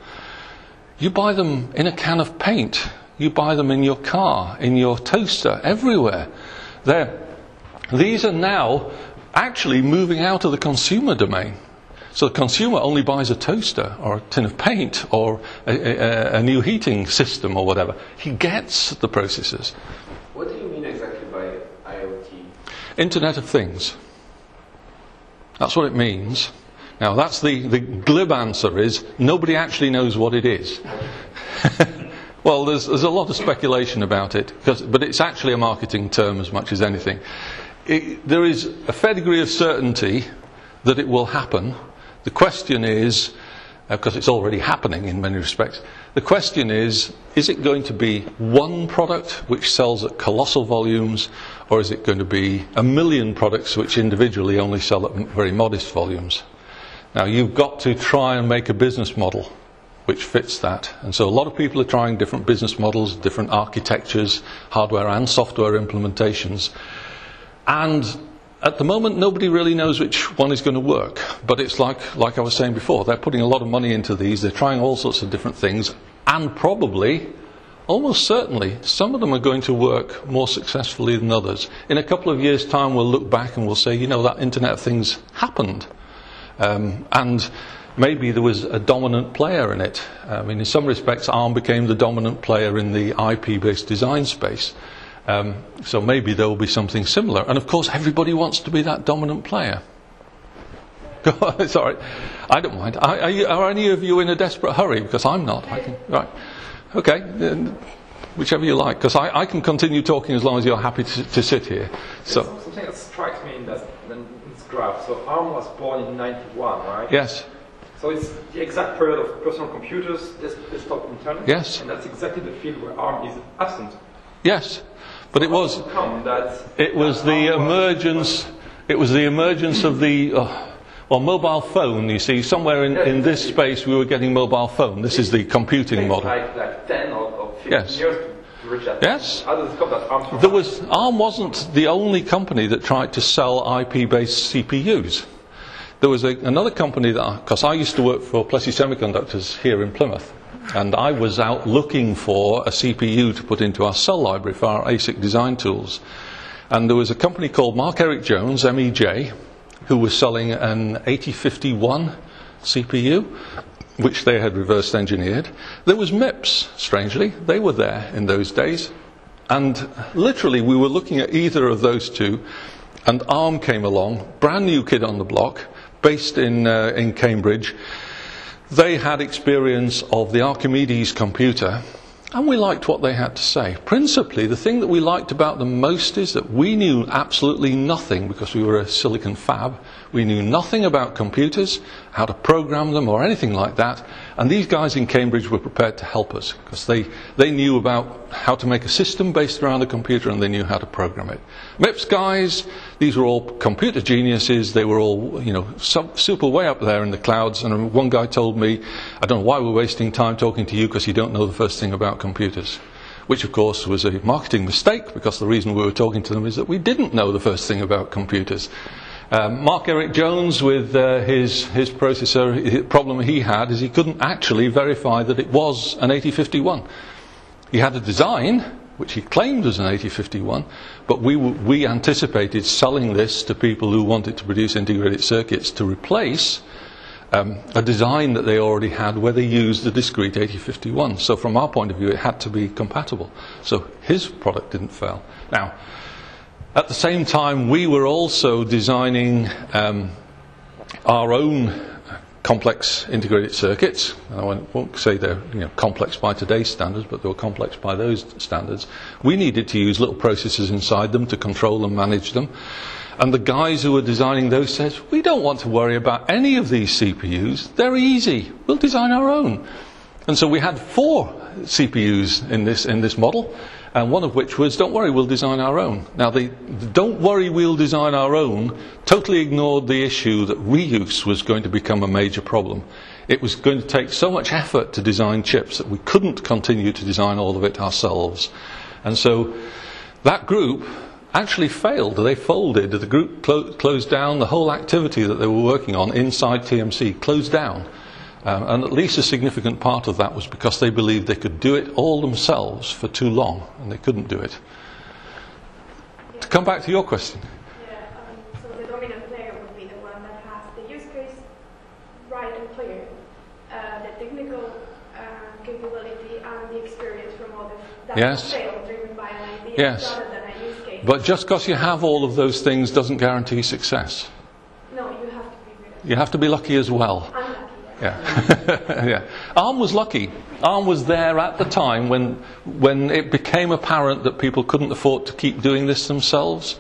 You buy them in a can of paint. You buy them in your car, in your toaster, everywhere. They're, these are now actually moving out of the consumer domain. So the consumer only buys a toaster or a tin of paint or a, a, a new heating system or whatever. He gets the processors. What do you mean exactly by IoT? Internet of Things. That's what it means. Now, that's the, the glib answer is nobody actually knows what it is. [LAUGHS] well, there's, there's a lot of speculation about it, but it's actually a marketing term as much as anything. It, there is a fair degree of certainty that it will happen. The question is, because uh, it's already happening in many respects, the question is is it going to be one product which sells at colossal volumes, or is it going to be a million products which individually only sell at very modest volumes? Now, you've got to try and make a business model which fits that. And so a lot of people are trying different business models, different architectures, hardware and software implementations. And at the moment, nobody really knows which one is going to work. But it's like, like I was saying before, they're putting a lot of money into these, they're trying all sorts of different things, and probably, almost certainly, some of them are going to work more successfully than others. In a couple of years' time, we'll look back and we'll say, you know, that Internet of Things happened. Um, and maybe there was a dominant player in it. I mean, in some respects, ARM became the dominant player in the IP based design space. Um, so maybe there will be something similar. And of course, everybody wants to be that dominant player. [LAUGHS] Sorry, I don't mind. Are, are, you, are, any of you in a desperate hurry? Because I'm not. Can, right. Okay. Whichever you like. Because I, I, can continue talking as long as you're happy to, to sit here. So. Something that strikes me in that graph. So ARM was born in 91, right? Yes. So it's the exact period of personal computers, desktop internet. Yes. And that's exactly the field where ARM is absent. Yes. But it was it was the emergence it was the emergence of the uh, well mobile phone you see somewhere in, in this space we were getting mobile phone this is the computing model like, like 10 or, or 15 yes. years Yes. There was ARM wasn't the only company that tried to sell IP-based CPUs. There was a, another company that, because I used to work for Plessey Semiconductors here in Plymouth, and I was out looking for a CPU to put into our cell library for our ASIC design tools. And there was a company called Mark Eric Jones, MEJ, who was selling an 8051 CPU, which they had reverse engineered. There was MIPS, strangely. They were there in those days. And literally, we were looking at either of those two, and ARM came along, brand new kid on the block, based in, uh, in Cambridge. They had experience of the Archimedes computer, and we liked what they had to say. Principally, the thing that we liked about them most is that we knew absolutely nothing because we were a silicon fab we knew nothing about computers, how to program them, or anything like that. And these guys in Cambridge were prepared to help us because they, they knew about how to make a system based around a computer and they knew how to program it. MIPS guys, these were all computer geniuses. They were all, you know, super way up there in the clouds. And one guy told me, I don't know why we're wasting time talking to you because you don't know the first thing about computers which of course was a marketing mistake because the reason we were talking to them is that we didn't know the first thing about computers. Um, Mark Eric Jones, with uh, his, his processor, problem he had is he couldn't actually verify that it was an 8051. He had a design, which he claimed was an 8051, but we, we anticipated selling this to people who wanted to produce integrated circuits to replace um, a design that they already had where they used the discrete 8051. So, from our point of view, it had to be compatible. So, his product didn't fail. Now, at the same time, we were also designing um, our own complex integrated circuits. I won't say they're you know, complex by today's standards, but they were complex by those standards. We needed to use little processors inside them to control and manage them. And the guys who were designing those said, We don't want to worry about any of these CPUs. They're easy. We'll design our own. And so we had four CPUs in this, in this model and one of which was, don't worry, we'll design our own. Now, the, don't worry, we'll design our own totally ignored the issue that reuse was going to become a major problem. It was going to take so much effort to design chips that we couldn't continue to design all of it ourselves. And so that group actually failed. They folded. The group clo- closed down. The whole activity that they were working on inside TMC closed down. Um, and at least a significant part of that was because they believed they could do it all themselves for too long and they couldn't do it. Yeah. To come back to your question. Yeah, um, so the dominant player would be the one that has the use case right and clear, uh, the technical uh, capability and the experience from all the yes. sale driven by an idea yes. rather than a use case. But just because you have all of those things doesn't guarantee success. No, you have to be You have to be lucky as well. And yeah. [LAUGHS] yeah. ARM was lucky. ARM was there at the time when, when it became apparent that people couldn't afford to keep doing this themselves.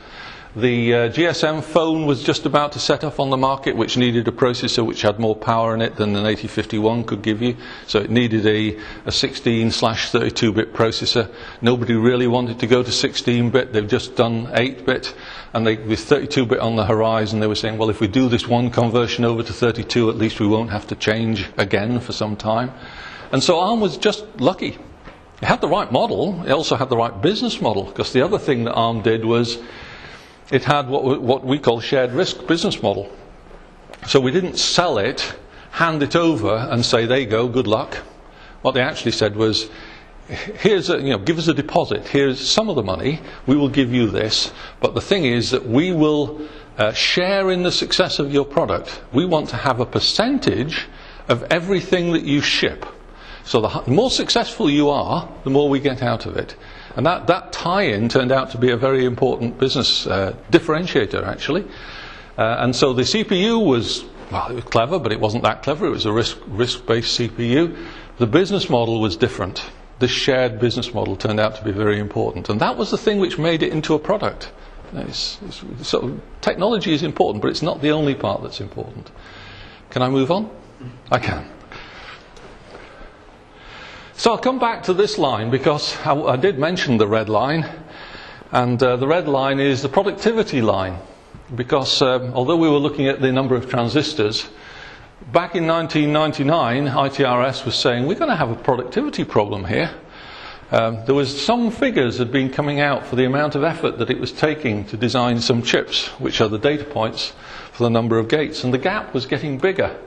The uh, GSM phone was just about to set up on the market, which needed a processor which had more power in it than an 8051 could give you. So it needed a, a 16 slash 32 bit processor. Nobody really wanted to go to 16 bit. They've just done 8 bit. And they, with 32 bit on the horizon, they were saying, well, if we do this one conversion over to 32, at least we won't have to change again for some time. And so ARM was just lucky. It had the right model. It also had the right business model. Because the other thing that ARM did was it had what, we- what we call shared risk business model. So we didn't sell it, hand it over, and say, there you go, good luck. What they actually said was, here's a, you know, give us a deposit. Here's some of the money. We will give you this. But the thing is that we will uh, share in the success of your product. We want to have a percentage of everything that you ship. So the the more successful you are, the more we get out of it. And that, that tie-in turned out to be a very important business uh, differentiator, actually. Uh, and so the CPU was, well, it was clever, but it wasn't that clever. It was a RISC, RISC-based CPU. The business model was different. This shared business model turned out to be very important. And that was the thing which made it into a product. It's, it's, so technology is important, but it's not the only part that's important. Can I move on? I can. So I'll come back to this line because I, I did mention the red line, and uh, the red line is the productivity line. Because um, although we were looking at the number of transistors, back in 1999, ITRS was saying we're going to have a productivity problem here. Um, there was some figures had been coming out for the amount of effort that it was taking to design some chips, which are the data points for the number of gates, and the gap was getting bigger.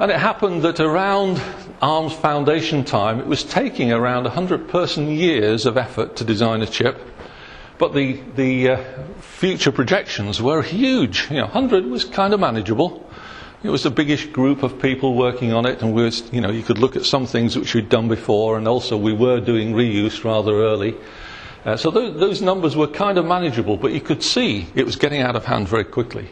And it happened that around ARM's foundation time, it was taking around 100 person years of effort to design a chip. But the, the uh, future projections were huge. You know, 100 was kind of manageable. It was a biggish group of people working on it, and we you know, you could look at some things which we'd done before, and also we were doing reuse rather early. Uh, so those, those numbers were kind of manageable, but you could see it was getting out of hand very quickly.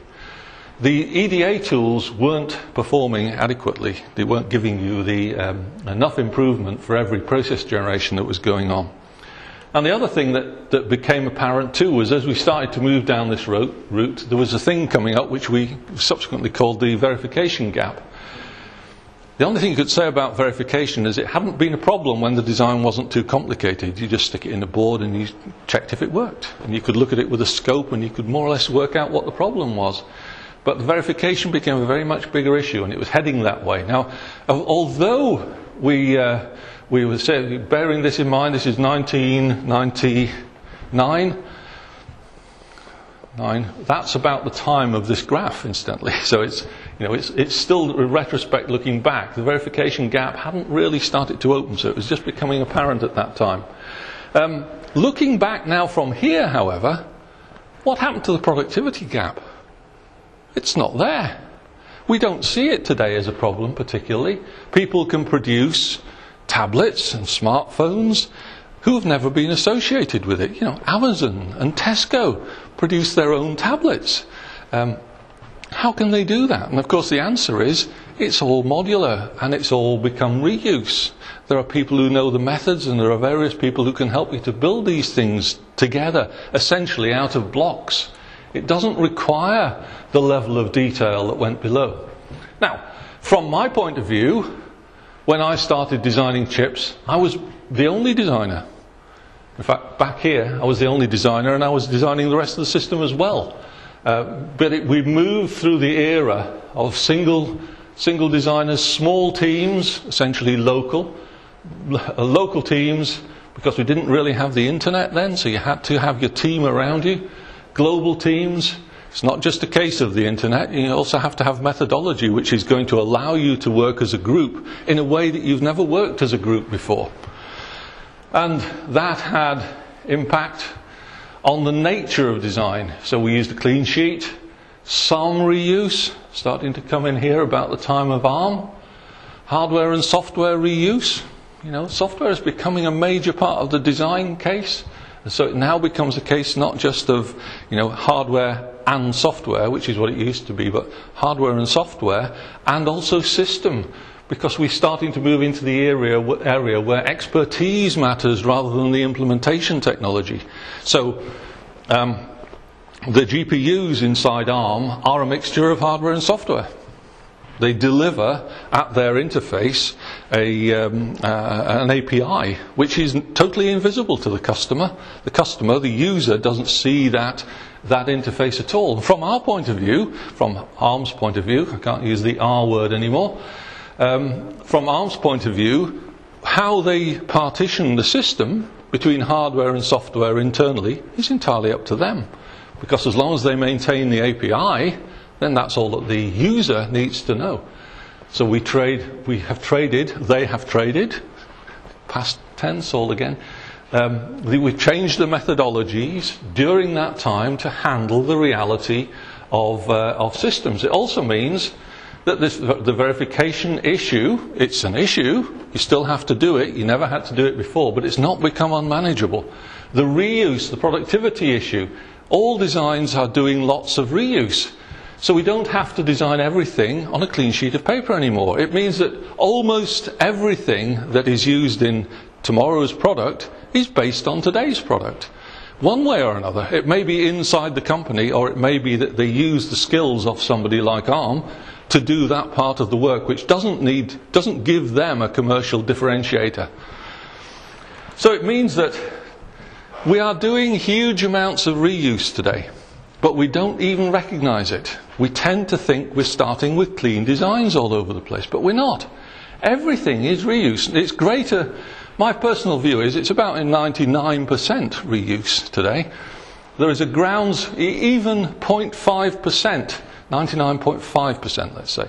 The EDA tools weren't performing adequately. They weren't giving you the, um, enough improvement for every process generation that was going on. And the other thing that, that became apparent too was as we started to move down this route, route, there was a thing coming up which we subsequently called the verification gap. The only thing you could say about verification is it hadn't been a problem when the design wasn't too complicated. You just stick it in a board and you checked if it worked. And you could look at it with a scope and you could more or less work out what the problem was. But verification became a very much bigger issue and it was heading that way. Now, although we, uh, we were say, bearing this in mind, this is 1999. Nine. That's about the time of this graph, incidentally. [LAUGHS] So it's, you know, it's, it's still, in retrospect, looking back, the verification gap hadn't really started to open, so it was just becoming apparent at that time. Um, looking back now from here, however, what happened to the productivity gap? It's not there. We don't see it today as a problem, particularly. People can produce tablets and smartphones who've never been associated with it. You know, Amazon and Tesco produce their own tablets. Um, how can they do that? And of course, the answer is it's all modular and it's all become reuse. There are people who know the methods, and there are various people who can help you to build these things together, essentially out of blocks. It doesn't require the level of detail that went below. Now, from my point of view, when I started designing chips, I was the only designer. In fact, back here, I was the only designer, and I was designing the rest of the system as well. Uh, but it, we moved through the era of single, single designers, small teams, essentially local, [LAUGHS] local teams, because we didn't really have the internet then, so you had to have your team around you. Global teams. It's not just a case of the internet, you also have to have methodology which is going to allow you to work as a group in a way that you've never worked as a group before. And that had impact on the nature of design. So we used a clean sheet, some reuse, starting to come in here about the time of ARM, hardware and software reuse. You know, software is becoming a major part of the design case. So it now becomes a case not just of, you know, hardware and software, which is what it used to be, but hardware and software, and also system. Because we're starting to move into the area, area where expertise matters rather than the implementation technology. So, um, the GPUs inside ARM are a mixture of hardware and software. They deliver at their interface a, um, uh, an API which is totally invisible to the customer. The customer, the user, doesn't see that, that interface at all. From our point of view, from ARM's point of view, I can't use the R word anymore, um, from ARM's point of view, how they partition the system between hardware and software internally is entirely up to them. Because as long as they maintain the API, then that's all that the user needs to know. So we trade, we have traded, they have traded, past tense all again. Um, we've changed the methodologies during that time to handle the reality of, uh, of systems. It also means that this, the verification issue, it's an issue, you still have to do it, you never had to do it before, but it's not become unmanageable. The reuse, the productivity issue, all designs are doing lots of reuse. So we don't have to design everything on a clean sheet of paper anymore. It means that almost everything that is used in tomorrow's product is based on today's product. One way or another. It may be inside the company, or it may be that they use the skills of somebody like ARM to do that part of the work, which doesn't need, doesn't give them a commercial differentiator. So it means that we are doing huge amounts of reuse today but we don't even recognize it. We tend to think we're starting with clean designs all over the place, but we're not. Everything is reuse. It's greater. My personal view is it's about 99% reuse today. There is a grounds, even 0.5%, 99.5%, let's say,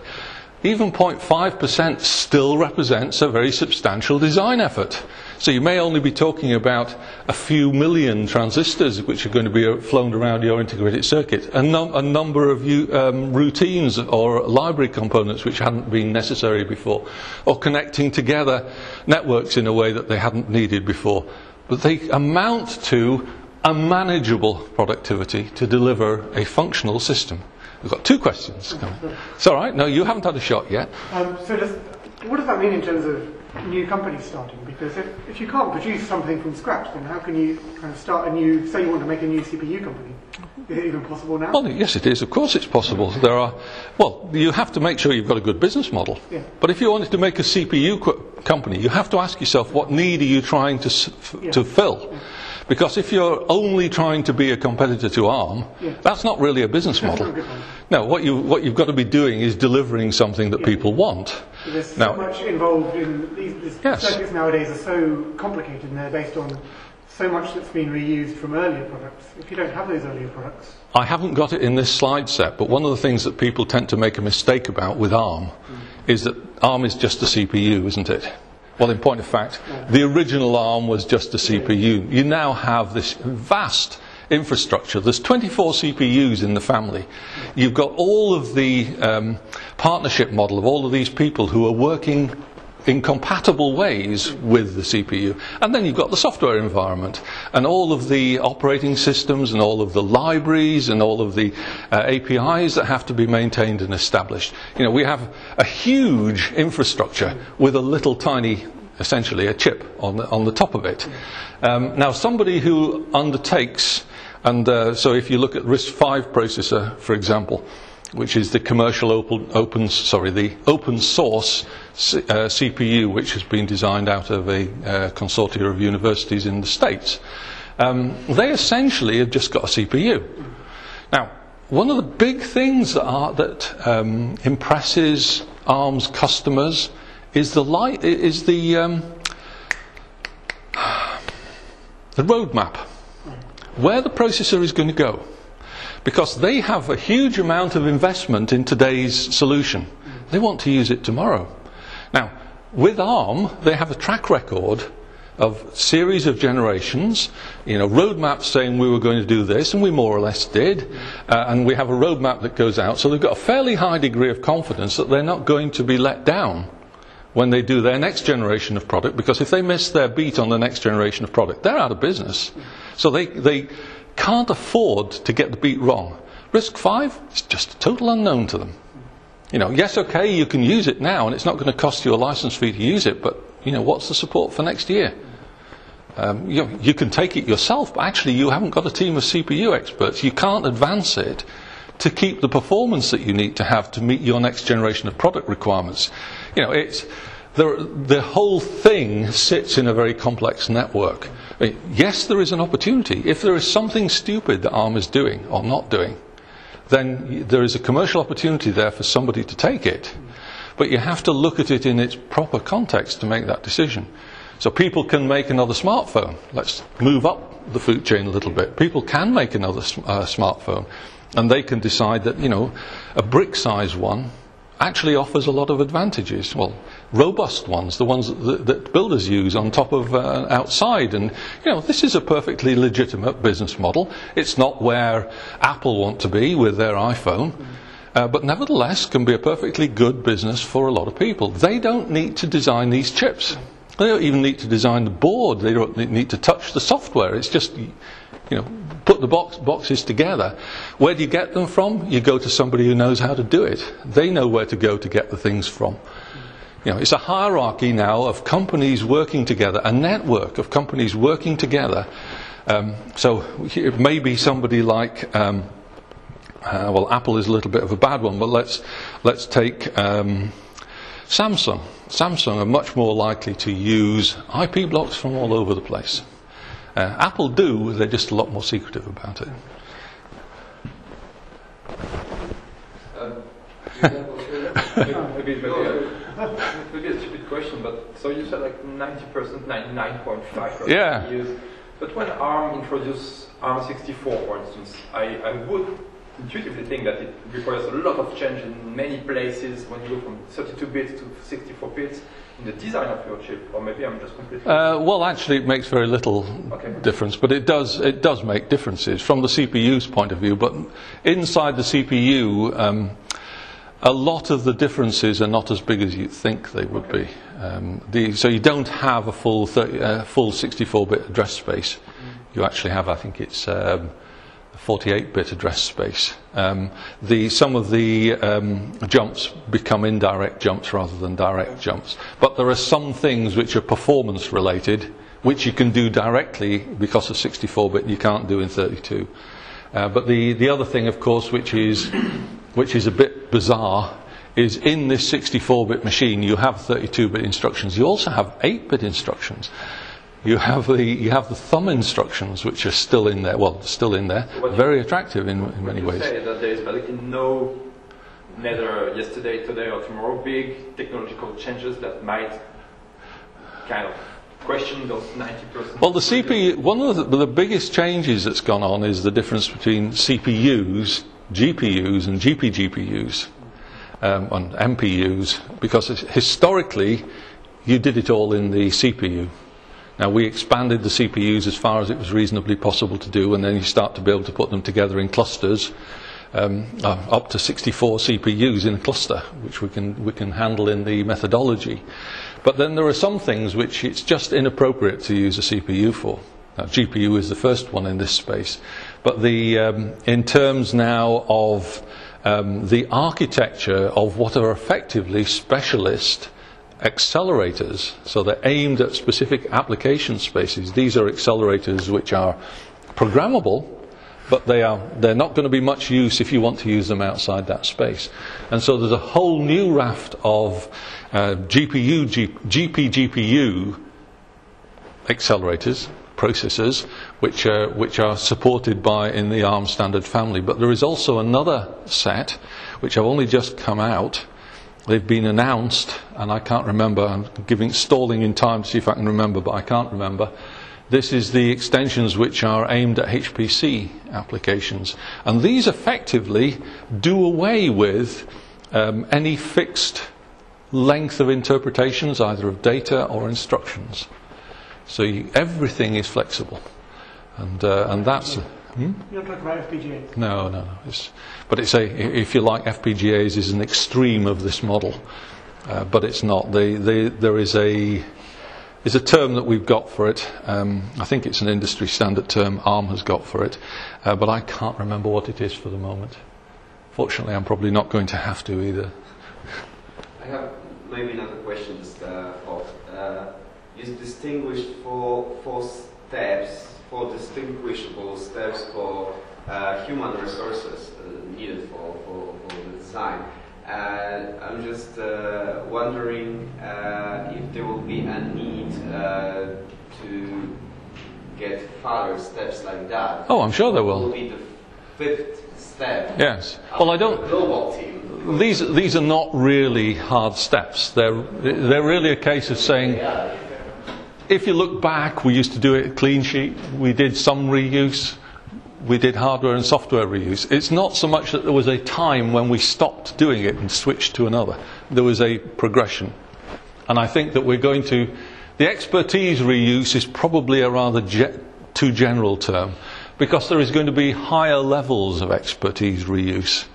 even 0.5% still represents a very substantial design effort. So you may only be talking about a few million transistors which are going to be flown around your integrated circuit, a, num- a number of um, routines or library components which hadn't been necessary before, or connecting together networks in a way that they hadn't needed before. But they amount to a manageable productivity to deliver a functional system. We've got two questions coming. It's all right. No, you haven't had a shot yet. Um, so, does, what does that mean in terms of new companies starting? Because if, if you can't produce something from scratch, then how can you kind of start a new? Say you want to make a new CPU company. Is it even possible now? Well, yes, it is. Of course, it's possible. There are. Well, you have to make sure you've got a good business model. Yeah. But if you wanted to make a CPU co- company, you have to ask yourself what need are you trying to s- Yeah. to fill. Yeah. Because if you're only trying to be a competitor to ARM, that's not really a business model. not a good one. No, what, you, what you've got to be doing is delivering something that Yeah. people want. There's so Now- much involved in these, these Yes. circuits nowadays are so complicated and they're based on so much that's been reused from earlier products. If you don't have those earlier products, I haven't got it in this slide set, but one of the things that people tend to make a mistake about with ARM hmm. is that ARM is just a CPU, isn't it? Well, in point of fact, the original ARM was just a CPU. You now have this vast infrastructure. There's 24 CPUs in the family. You've got all of the um, partnership model of all of these people who are working in compatible ways with the CPU. And then you've got the software environment and all of the operating systems and all of the libraries and all of the uh, APIs that have to be maintained and established. You know, we have a huge infrastructure with a little tiny, essentially a chip on the, on the top of it. Um, now, somebody who undertakes, and uh, so if you look at RISC-V processor, for example, which is the commercial open, open sorry, the open source C, uh, CPU, which has been designed out of a uh, consortium of universities in the States. Um, they essentially have just got a CPU. Now, one of the big things that, are, that um, impresses ARM's customers is the light, is the um, the roadmap, where the processor is going to go because they have a huge amount of investment in today's solution. They want to use it tomorrow. Now, with ARM, they have a track record of series of generations, you know, roadmaps saying we were going to do this, and we more or less did, uh, and we have a roadmap that goes out, so they've got a fairly high degree of confidence that they're not going to be let down when they do their next generation of product, because if they miss their beat on the next generation of product, they're out of business. So they, they can't afford to get the beat wrong. RISC-V is just a total unknown to them. You know, yes, okay, you can use it now, and it's not going to cost you a license fee to use it, but, you know, what's the support for next year? Um, you, you can take it yourself, but actually you haven't got a team of CPU experts. You can't advance it to keep the performance that you need to have to meet your next generation of product requirements. You know, it's, the, the whole thing sits in a very complex network. Yes, there is an opportunity. If there is something stupid that ARM is doing or not doing, then there is a commercial opportunity there for somebody to take it. But you have to look at it in its proper context to make that decision. So people can make another smartphone. Let's move up the food chain a little bit. People can make another uh, smartphone, and they can decide that you know a brick-size one actually offers a lot of advantages. Well, robust ones, the ones that, that builders use on top of uh, outside. And, you know, this is a perfectly legitimate business model. It's not where Apple want to be with their iPhone. Uh, but nevertheless can be a perfectly good business for a lot of people. They don't need to design these chips. They don't even need to design the board. They don't need to touch the software. It's just, you know, put the box, boxes together. Where do you get them from? You go to somebody who knows how to do it. They know where to go to get the things from. You know, it's a hierarchy now of companies working together, a network of companies working together. Um, so it may be somebody like. Um, uh, well, Apple is a little bit of a bad one, but let's let's take um, Samsung. Samsung are much more likely to use IP blocks from all over the place. Uh, Apple do; they're just a lot more secretive about it. Um, [LAUGHS] maybe, maybe, [LAUGHS] maybe a stupid question, but so you said like 90%, 99.5% Yeah. use. But when ARM introduced ARM64, for instance, I, I would intuitively think that it requires a lot of change in many places when you go from 32 bits to 64 bits in the design of your chip, or maybe I'm just completely. Uh, well, actually, it makes very little Okay. difference, but it does it does make differences from the CPU's point of view. But inside the CPU, um, a lot of the differences are not as big as you think they would be. Um, the, so you don't have a full 30, uh, full 64-bit address space. You actually have, I think it's. Um, 48-bit address space. Um, the, some of the um, jumps become indirect jumps rather than direct jumps. But there are some things which are performance related, which you can do directly because of 64-bit you can't do in 32. Uh, but the, the other thing, of course, which is, which is a bit bizarre, is in this 64-bit machine you have 32-bit instructions. You also have 8-bit instructions. You have the you have the thumb instructions, which are still in there. Well, still in there. You- Very attractive in, in many you ways. say that there is basically no, neither yesterday, today, or tomorrow, big technological changes that might kind of question those 90%. Well, the CPU, one of the, the biggest changes that's gone on is the difference between CPUs, GPUs, and GPGPUs, um, and MPUs, because historically you did it all in the CPU. Now, we expanded the CPUs as far as it was reasonably possible to do, and then you start to be able to put them together in clusters. Um, uh, up to 64 CPUs in a cluster, which we can, we can handle in the methodology. But then there are some things which it's just inappropriate to use a CPU for. Now, GPU is the first one in this space. But the, um, in terms now of um, the architecture of what are effectively specialist accelerators, so they're aimed at specific application spaces. These are accelerators which are programmable, but they are they're not going to be much use if you want to use them outside that space. And so there's a whole new raft of uh, GPU, G, GP, GPU accelerators, processors, which are, which are supported by in the ARM standard family. But there is also another set which have only just come out. They've been announced, and I can't remember. I'm giving stalling in time to see if I can remember, but I can't remember. This is the extensions which are aimed at HPC applications, and these effectively do away with um, any fixed length of interpretations, either of data or instructions. So you, everything is flexible, and uh, and that's. Hmm? You're talking about FPGAs. No, no, no. It's, but it's a, if you like, FPGAs is an extreme of this model. uh, but it's not. The, the, there is a is a term that we've got for it. Um, I think it's an industry standard term. ARM has got for it, uh, but I can't remember what it is for the moment. Fortunately, I'm probably not going to have to either. I have maybe another question. Just uh, for, uh, you distinguished four four steps, four distinguishable steps for uh, human resources uh, needed for, for, for the design. Uh, I'm just uh, wondering uh, if there will be a need uh, to get further steps like that. Oh, I'm sure there will. will be the fifth step? Yes. Well, I don't. Global team. These these are not really hard steps. They're they're really a case of saying. If you look back, we used to do it clean sheet. We did some reuse. We did hardware and software reuse. It's not so much that there was a time when we stopped doing it and switched to another. There was a progression. And I think that we're going to. The expertise reuse is probably a rather ge- too general term because there is going to be higher levels of expertise reuse.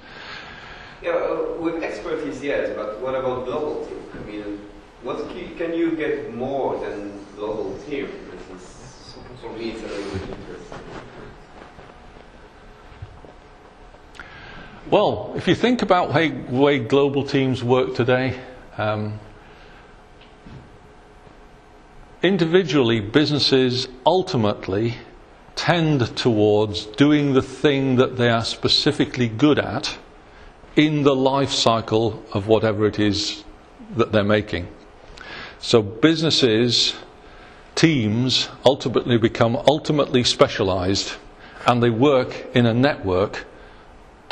Yeah, uh, with expertise, yes, but what about global team? I mean, what can can you get more than global team? This is, for me, it's a little bit interesting. Well, if you think about the way global teams work today, um, individually, businesses ultimately tend towards doing the thing that they are specifically good at in the life cycle of whatever it is that they're making. So businesses, teams ultimately become ultimately specialized and they work in a network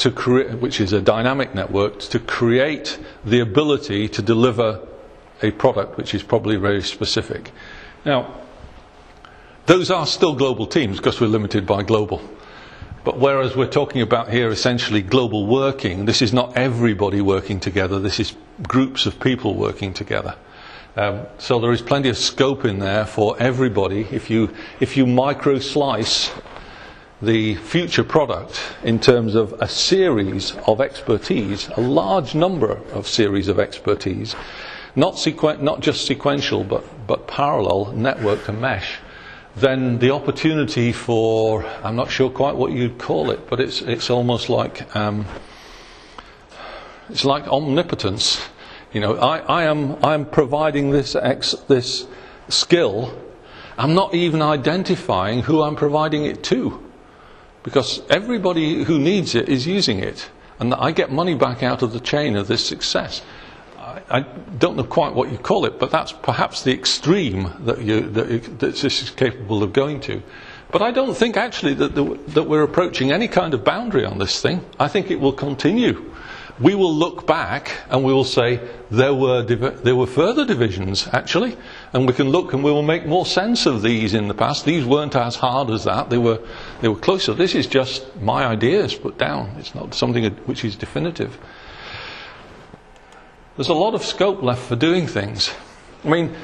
to create, which is a dynamic network, to create the ability to deliver a product which is probably very specific. Now, those are still global teams because we're limited by global. But whereas we're talking about here essentially global working, this is not everybody working together, this is groups of people working together. Um, so there is plenty of scope in there for everybody. If you, if you micro slice the future product in terms of a series of expertise, a large number of series of expertise, not, sequen- not just sequential but, but parallel, network and mesh, then the opportunity for, I'm not sure quite what you'd call it, but it's, it's almost like, um, it's like omnipotence. You know, I, I am I'm providing this ex, this skill. I'm not even identifying who I'm providing it to, because everybody who needs it is using it, and I get money back out of the chain of this success. I, I don't know quite what you call it, but that's perhaps the extreme that, you, that, you, that this is capable of going to. But I don't think actually that, the, that we're approaching any kind of boundary on this thing. I think it will continue we will look back and we will say there were, divi- there were further divisions actually, and we can look and we will make more sense of these in the past. These weren't as hard as that, they were, they were closer. This is just my ideas put down, it's not something which is definitive. There's a lot of scope left for doing things. I mean,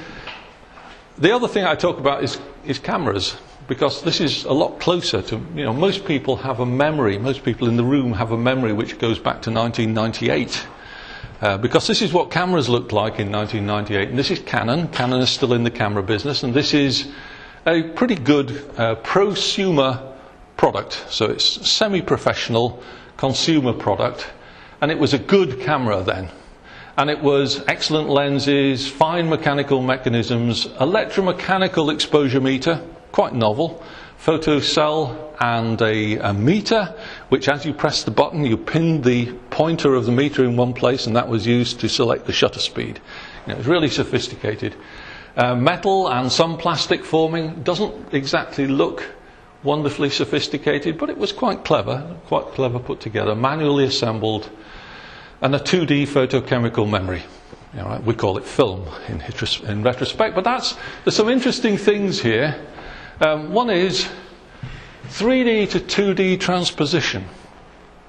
the other thing I talk about is, is cameras because this is a lot closer to, you know, most people have a memory, most people in the room have a memory which goes back to 1998. Uh, because this is what cameras looked like in 1998. And this is Canon. Canon is still in the camera business. And this is a pretty good uh, prosumer product. So it's semi professional consumer product. And it was a good camera then. And it was excellent lenses, fine mechanical mechanisms, electromechanical exposure meter, quite novel. Photocell and a, a, meter, which as you press the button, you pinned the pointer of the meter in one place, and that was used to select the shutter speed. You know, it was really sophisticated. Uh, metal and some plastic forming doesn't exactly look wonderfully sophisticated, but it was quite clever, quite clever put together, manually assembled, and a 2D photochemical memory. You know, we call it film in, in retrospect, but that's, there's some interesting things here. Um, one is 3D to 2D transposition,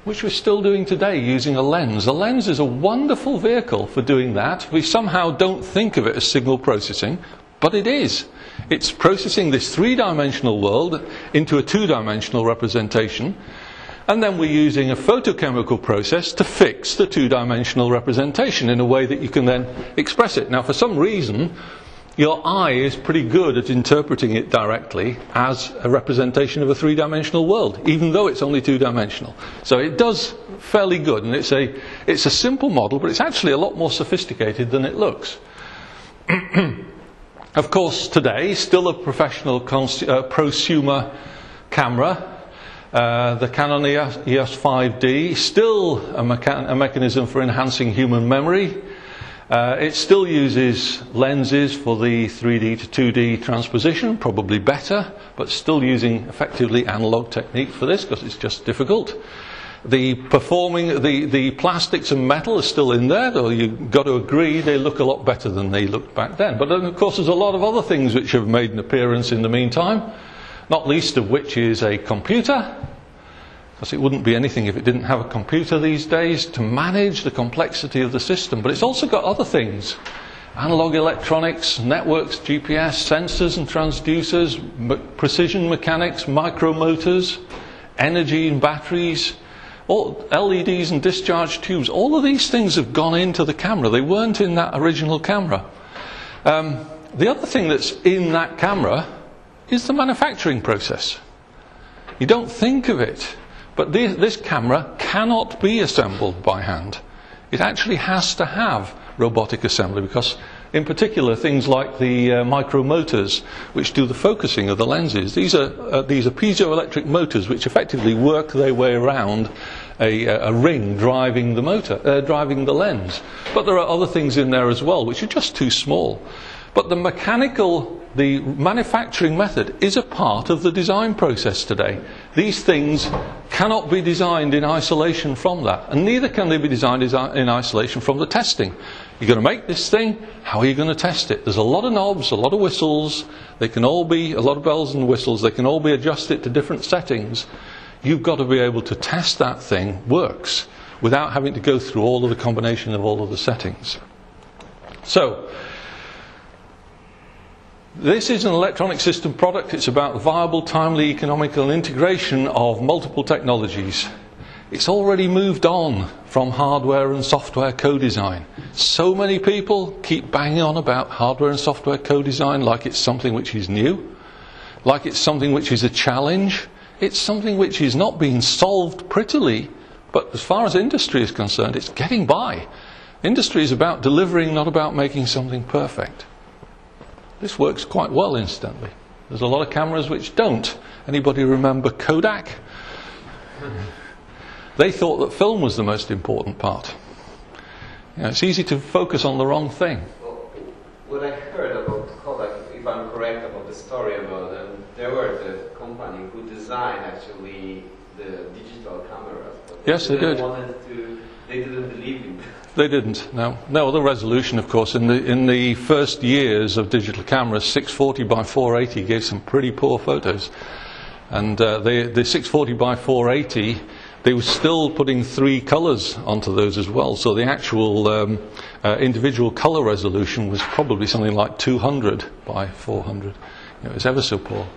which we're still doing today using a lens. A lens is a wonderful vehicle for doing that. We somehow don't think of it as signal processing, but it is. It's processing this three dimensional world into a two dimensional representation. And then we're using a photochemical process to fix the two dimensional representation in a way that you can then express it. Now, for some reason, your eye is pretty good at interpreting it directly as a representation of a three dimensional world, even though it's only two dimensional. So it does fairly good, and it's a, it's a simple model, but it's actually a lot more sophisticated than it looks. [CLEARS THROAT] of course, today, still a professional cons- uh, prosumer camera. Uh, the Canon EOS, EOS 5D, still a, a mechanism for enhancing human memory. Uh, it still uses lenses for the 3D to 2D transposition, probably better, but still using effectively analog technique for this because it's just difficult. The performing, the, the plastics and metal are still in there, though you've got to agree they look a lot better than they looked back then. But then, of course, there's a lot of other things which have made an appearance in the meantime, not least of which is a computer, because it wouldn't be anything if it didn't have a computer these days to manage the complexity of the system. But it's also got other things analog electronics, networks, GPS, sensors and transducers, precision mechanics, micromotors, energy and batteries. All LEDs and discharge tubes, all of these things have gone into the camera. They weren't in that original camera. Um, the other thing that's in that camera is the manufacturing process. You don't think of it, but this, this camera cannot be assembled by hand. It actually has to have robotic assembly because, in particular, things like the uh, micromotors, which do the focusing of the lenses, these are, uh, these are piezoelectric motors which effectively work their way around a, a ring driving the motor, uh, driving the lens. But there are other things in there as well which are just too small. But the mechanical, the manufacturing method is a part of the design process today. These things cannot be designed in isolation from that, and neither can they be designed uh, in isolation from the testing. You're going to make this thing, how are you going to test it? There's a lot of knobs, a lot of whistles, they can all be, a lot of bells and whistles, they can all be adjusted to different settings. You've got to be able to test that thing works without having to go through all of the combination of all of the settings. So, this is an electronic system product. It's about viable, timely, economical integration of multiple technologies. It's already moved on from hardware and software co design. So many people keep banging on about hardware and software co design like it's something which is new, like it's something which is a challenge. It's something which is not being solved prettily, but as far as industry is concerned, it's getting by. Industry is about delivering, not about making something perfect. This works quite well, incidentally. There's a lot of cameras which don't. Anybody remember Kodak? [LAUGHS] They thought that film was the most important part. You know, it's easy to focus on the wrong thing. Well, what I heard about Kodak, if I'm correct about the story about them, they were the company who designed actually the digital cameras. But Yes, they did. To, they didn't believe in They didn't. No, no. The resolution, of course, in the in the first years of digital cameras, 640 by 480 gave some pretty poor photos, and uh, the the 640 by 480 they were still putting three colours onto those as well. So the actual um, uh, individual colour resolution was probably something like 200 by 400. You know, it was ever so poor.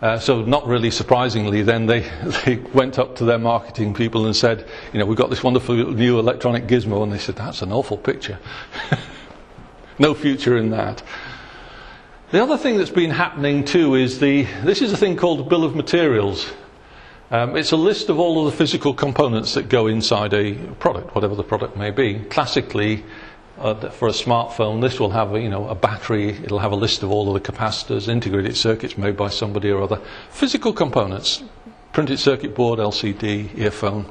Uh, so, not really surprisingly, then they, [LAUGHS] they went up to their marketing people and said, You know, we've got this wonderful new electronic gizmo. And they said, That's an awful picture. [LAUGHS] no future in that. The other thing that's been happening too is the, this is a thing called the bill of materials. Um, it's a list of all of the physical components that go inside a product, whatever the product may be. Classically, uh, for a smartphone, this will have a, you know, a battery, it'll have a list of all of the capacitors, integrated circuits made by somebody or other. Physical components, printed circuit board, LCD, earphone.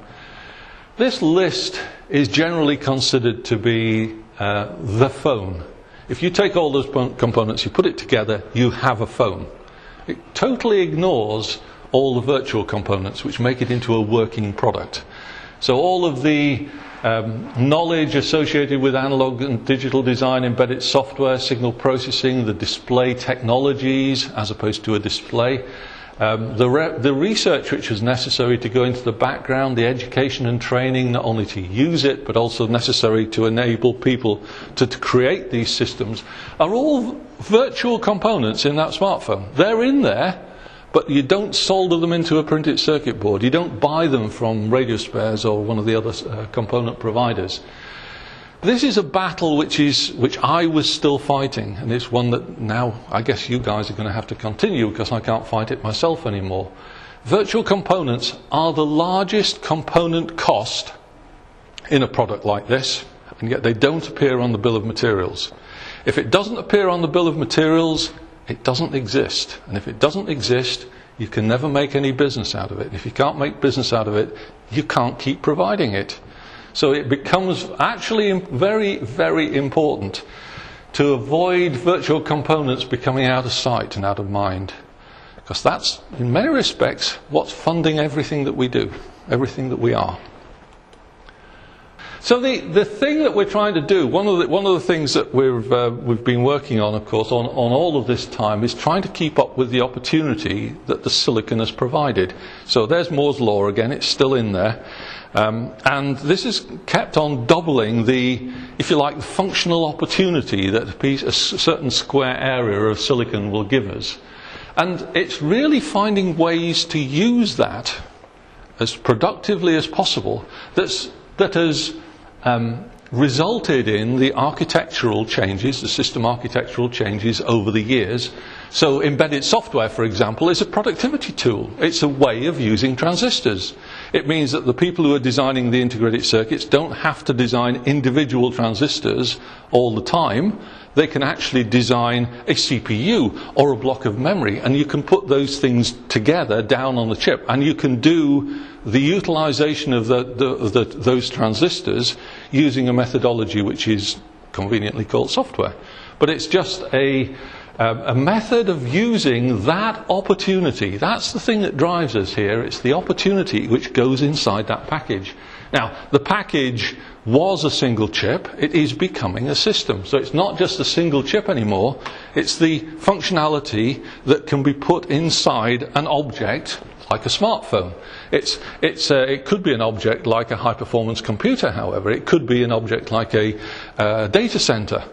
This list is generally considered to be uh, the phone. If you take all those components, you put it together, you have a phone. It totally ignores all the virtual components which make it into a working product. So all of the um, knowledge associated with analog and digital design, embedded software, signal processing, the display technologies as opposed to a display, um, the, re- the research which was necessary to go into the background, the education and training, not only to use it, but also necessary to enable people to, to create these systems, are all virtual components in that smartphone. They're in there, but you don't solder them into a printed circuit board. You don't buy them from Radio Spares or one of the other uh, component providers. This is a battle which, is, which I was still fighting, and it's one that now I guess you guys are going to have to continue because I can't fight it myself anymore. Virtual components are the largest component cost in a product like this, and yet they don't appear on the bill of materials. If it doesn't appear on the bill of materials, it doesn't exist. And if it doesn't exist, you can never make any business out of it. If you can't make business out of it, you can't keep providing it. So it becomes actually very, very important to avoid virtual components becoming out of sight and out of mind. Because that's, in many respects, what's funding everything that we do, everything that we are. So the, the thing that we're trying to do, one of the, one of the things that we've, uh, we've been working on, of course, on, on all of this time is trying to keep up with the opportunity that the silicon has provided. So there's Moore's Law again, it's still in there. Um, and this has kept on doubling the, if you like, the functional opportunity that a, piece, a certain square area of silicon will give us. And it's really finding ways to use that as productively as possible that's, that has um, resulted in the architectural changes, the system architectural changes over the years. So, embedded software, for example, is a productivity tool. It's a way of using transistors. It means that the people who are designing the integrated circuits don't have to design individual transistors all the time. They can actually design a CPU or a block of memory, and you can put those things together down on the chip, and you can do the utilization of, the, the, the, those transistors using a methodology which is conveniently called software. But it's just a, um, a method of using that opportunity. That's the thing that drives us here. It's the opportunity which goes inside that package. Now, the package was a single chip, it is becoming a system. So it's not just a single chip anymore, it's the functionality that can be put inside an object like a smartphone. It's, it's, uh, it could be an object like a high performance computer, however, it could be an object like a uh, data center.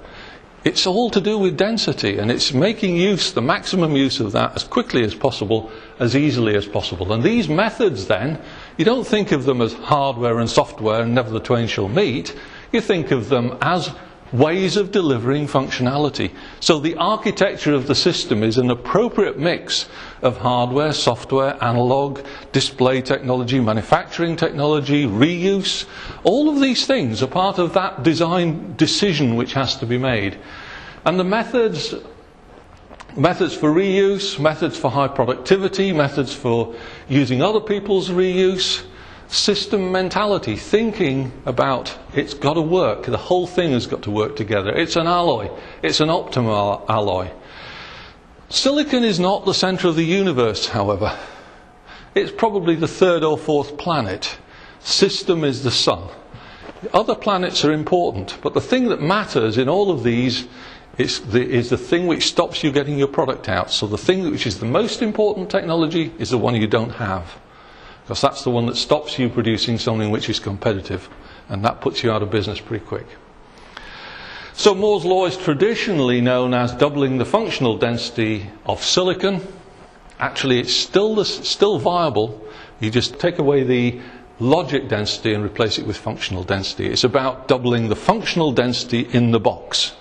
It's all to do with density, and it's making use, the maximum use of that as quickly as possible, as easily as possible. And these methods, then, you don't think of them as hardware and software and never the twain shall meet. You think of them as ways of delivering functionality. So the architecture of the system is an appropriate mix of hardware, software, analog, display technology, manufacturing technology, reuse. All of these things are part of that design decision which has to be made. And the methods methods for reuse, methods for high productivity, methods for using other people's reuse, system mentality, thinking about it's got to work, the whole thing has got to work together. It's an alloy, it's an optimal alloy. Silicon is not the center of the universe, however. It's probably the third or fourth planet. System is the sun. Other planets are important, but the thing that matters in all of these is the, the thing which stops you getting your product out. So the thing which is the most important technology is the one you don't have. Because that's the one that stops you producing something which is competitive. And that puts you out of business pretty quick. So Moore's law is traditionally known as doubling the functional density of silicon. Actually, it's still, the, still viable. You just take away the logic density and replace it with functional density. It's about doubling the functional density in the box.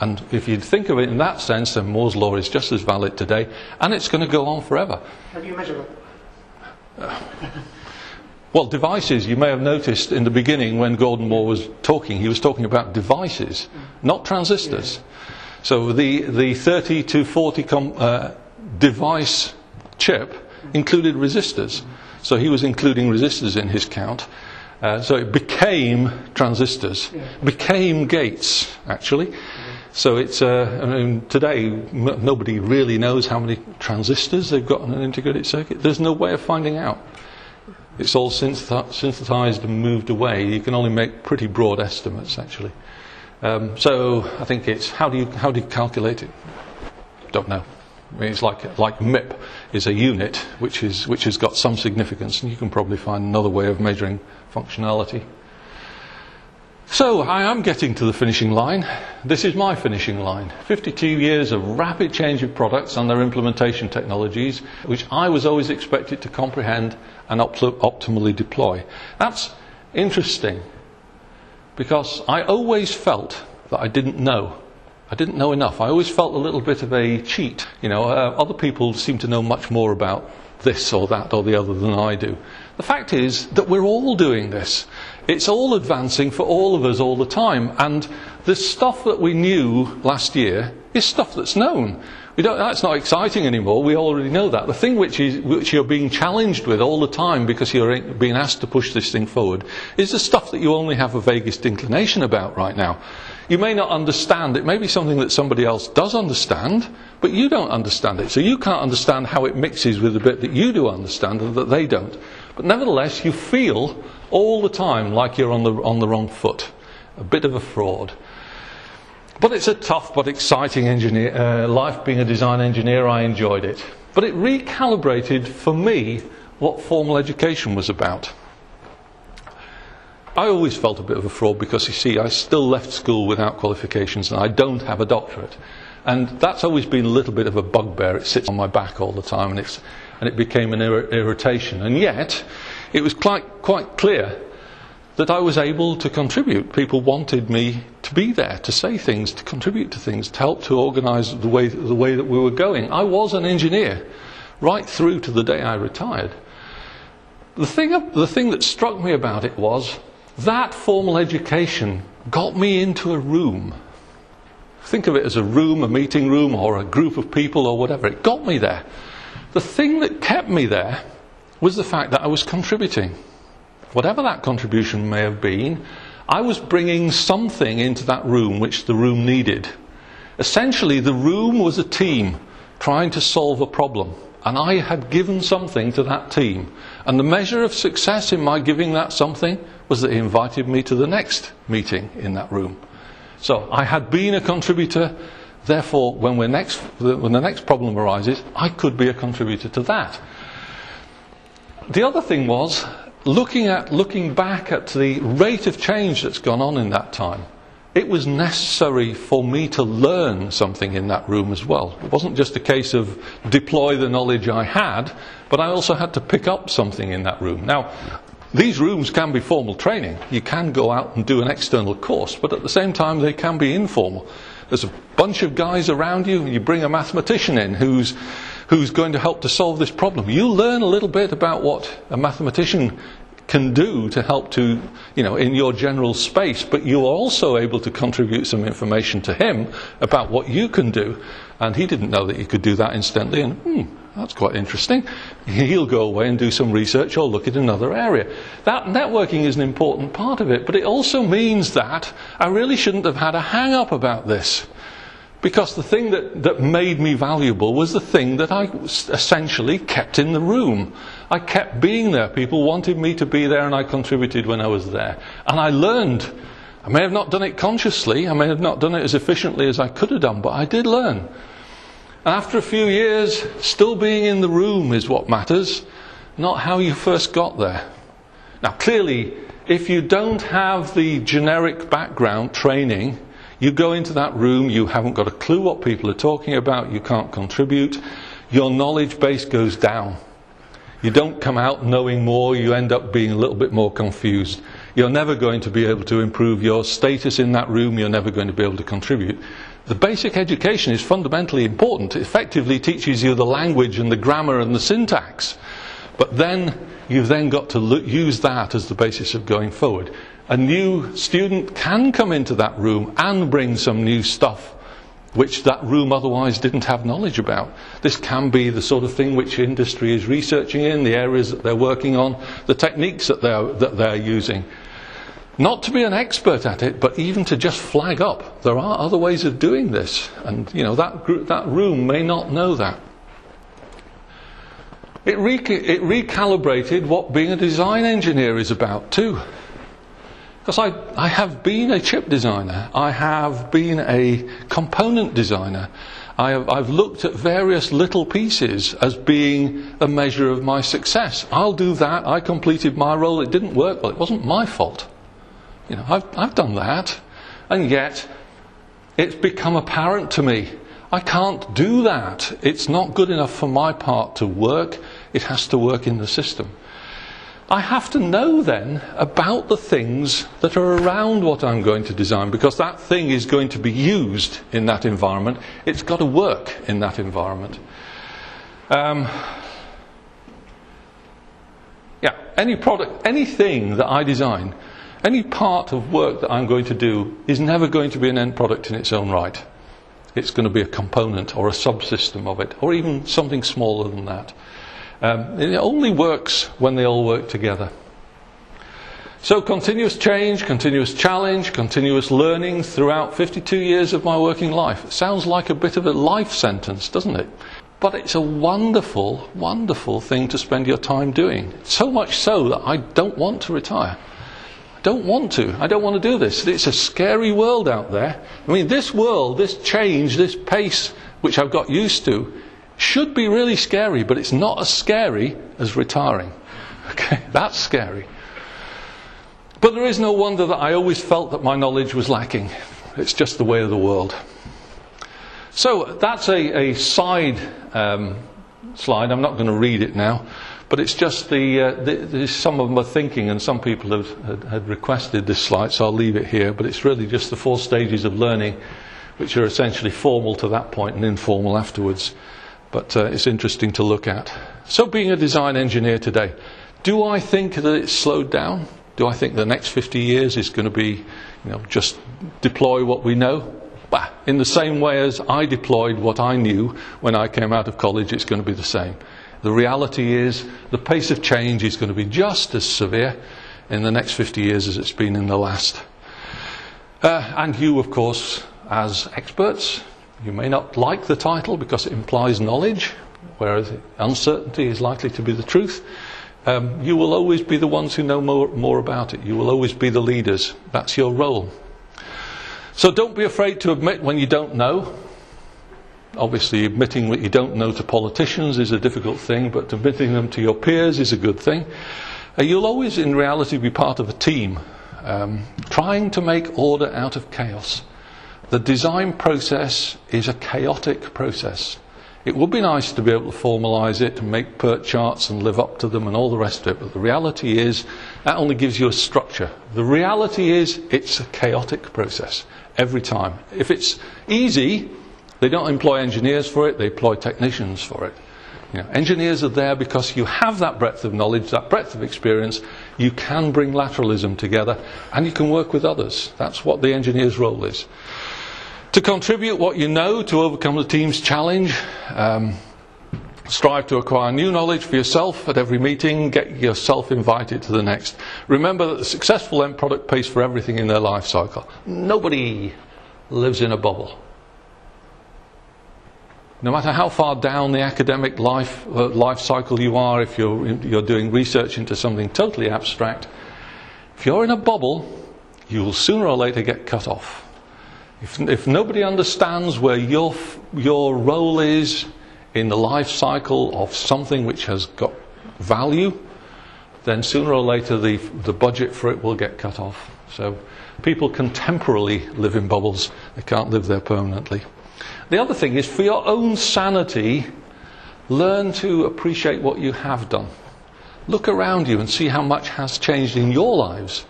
And if you think of it in that sense, then Moore's law is just as valid today, and it's going to go on forever. Have you measured it? Uh, [LAUGHS] well, devices, you may have noticed in the beginning when Gordon Moore was talking, he was talking about devices, not transistors. Yeah. So the, the 30 to 40 com, uh, device chip included resistors. So he was including resistors in his count. Uh, so it became transistors, yeah. became gates, actually. So it's, uh, I mean, today m- nobody really knows how many transistors they've got in an integrated circuit. There's no way of finding out. It's all synthesized and moved away. You can only make pretty broad estimates, actually. Um, so I think it's how do you how do you calculate it? Don't know. I mean, it's like like MIP is a unit which is which has got some significance, and you can probably find another way of measuring functionality. So I am getting to the finishing line. This is my finishing line. 52 years of rapid change of products and their implementation technologies, which I was always expected to comprehend and op- optimally deploy. That's interesting because I always felt that I didn't know. I didn't know enough. I always felt a little bit of a cheat. You know, uh, other people seem to know much more about this or that or the other than I do. The fact is that we're all doing this. It's all advancing for all of us all the time. And the stuff that we knew last year is stuff that's known. That's not exciting anymore. We already know that. The thing which, is, which you're being challenged with all the time because you're being asked to push this thing forward is the stuff that you only have a vaguest inclination about right now. You may not understand. It may be something that somebody else does understand, but you don't understand it. So you can't understand how it mixes with the bit that you do understand and that they don't. But nevertheless, you feel all the time like you're on the, on the wrong foot. A bit of a fraud. But it's a tough but exciting engineer, uh, life being a design engineer. I enjoyed it. But it recalibrated for me what formal education was about. I always felt a bit of a fraud because you see, I still left school without qualifications and I don't have a doctorate. And that's always been a little bit of a bugbear. It sits on my back all the time and, it's, and it became an ir- irritation. And yet, it was quite, quite clear that I was able to contribute. People wanted me to be there, to say things, to contribute to things, to help to organise the way, the way that we were going. I was an engineer right through to the day I retired. The thing, the thing that struck me about it was that formal education got me into a room. Think of it as a room, a meeting room, or a group of people, or whatever. It got me there. The thing that kept me there was the fact that I was contributing. Whatever that contribution may have been, I was bringing something into that room which the room needed. Essentially, the room was a team trying to solve a problem, and I had given something to that team. And the measure of success in my giving that something was that he invited me to the next meeting in that room. So I had been a contributor, therefore, when, next, when the next problem arises, I could be a contributor to that. The other thing was looking at looking back at the rate of change that's gone on in that time. It was necessary for me to learn something in that room as well. It wasn't just a case of deploy the knowledge I had, but I also had to pick up something in that room. Now, these rooms can be formal training. You can go out and do an external course, but at the same time, they can be informal. There's a bunch of guys around you, and you bring a mathematician in who's who's going to help to solve this problem. You learn a little bit about what a mathematician can do to help to, you know, in your general space, but you're also able to contribute some information to him about what you can do. And he didn't know that you could do that instantly, and hmm, that's quite interesting. He'll go away and do some research or look at another area. That networking is an important part of it, but it also means that I really shouldn't have had a hang up about this. Because the thing that, that made me valuable was the thing that I essentially kept in the room. I kept being there. People wanted me to be there, and I contributed when I was there. And I learned. I may have not done it consciously, I may have not done it as efficiently as I could have done, but I did learn. After a few years, still being in the room is what matters, not how you first got there. Now, clearly, if you don't have the generic background training, you go into that room, you haven't got a clue what people are talking about, you can't contribute, your knowledge base goes down. You don't come out knowing more, you end up being a little bit more confused. You're never going to be able to improve your status in that room, you're never going to be able to contribute. The basic education is fundamentally important. It effectively teaches you the language and the grammar and the syntax. But then you've then got to use that as the basis of going forward a new student can come into that room and bring some new stuff which that room otherwise didn't have knowledge about. This can be the sort of thing which industry is researching in, the areas that they're working on, the techniques that they're, that they're using. Not to be an expert at it, but even to just flag up. There are other ways of doing this, and you know that group, that room may not know that. It, it recalibrated what being a design engineer is about too. Because I, I have been a chip designer, I have been a component designer, I have, I've looked at various little pieces as being a measure of my success. I'll do that, I completed my role, it didn't work, well, it wasn't my fault. You know, I've, I've done that. And yet, it's become apparent to me I can't do that. It's not good enough for my part to work. It has to work in the system. I have to know then about the things that are around what I'm going to design because that thing is going to be used in that environment. It's got to work in that environment. Um, yeah, any product, anything that I design, any part of work that I'm going to do is never going to be an end product in its own right. It's going to be a component or a subsystem of it, or even something smaller than that. Um, it only works when they all work together. So, continuous change, continuous challenge, continuous learning throughout 52 years of my working life. It sounds like a bit of a life sentence, doesn't it? But it's a wonderful, wonderful thing to spend your time doing. So much so that I don't want to retire don't want to. I don't want to do this. It's a scary world out there. I mean, this world, this change, this pace, which I've got used to, should be really scary, but it's not as scary as retiring. [LAUGHS] Okay, that's scary. But there is no wonder that I always felt that my knowledge was lacking. It's just the way of the world. So that's a, a side um, slide. I'm not going to read it now. But it's just the, uh, the, the, some of my thinking, and some people have had, had, requested this slide, so I'll leave it here. But it's really just the four stages of learning, which are essentially formal to that point and informal afterwards. But uh, it's interesting to look at. So, being a design engineer today, do I think that it's slowed down? Do I think the next 50 years is going to be, you know, just deploy what we know? Bah, in the same way as I deployed what I knew when I came out of college, it's going to be the same. The reality is the pace of change is going to be just as severe in the next 50 years as it's been in the last. Uh, and you, of course, as experts, you may not like the title because it implies knowledge, whereas uncertainty is likely to be the truth. Um, you will always be the ones who know more, more about it. You will always be the leaders. That's your role. So don't be afraid to admit when you don't know. Obviously, admitting what you don't know to politicians is a difficult thing, but admitting them to your peers is a good thing. Uh, you'll always, in reality, be part of a team um, trying to make order out of chaos. The design process is a chaotic process. It would be nice to be able to formalise it and make PERT charts and live up to them and all the rest of it, but the reality is that only gives you a structure. The reality is it's a chaotic process every time. If it's easy, they don't employ engineers for it, they employ technicians for it. You know, engineers are there because you have that breadth of knowledge, that breadth of experience. You can bring lateralism together and you can work with others. That's what the engineer's role is. To contribute what you know to overcome the team's challenge, um, strive to acquire new knowledge for yourself at every meeting, get yourself invited to the next. Remember that the successful end product pays for everything in their life cycle. Nobody lives in a bubble. No matter how far down the academic life, uh, life cycle you are, if you're, you're doing research into something totally abstract, if you're in a bubble, you will sooner or later get cut off. If, if nobody understands where your, your role is in the life cycle of something which has got value, then sooner or later the, the budget for it will get cut off. So people can temporarily live in bubbles, they can't live there permanently. The other thing is for your own sanity, learn to appreciate what you have done. Look around you and see how much has changed in your lives.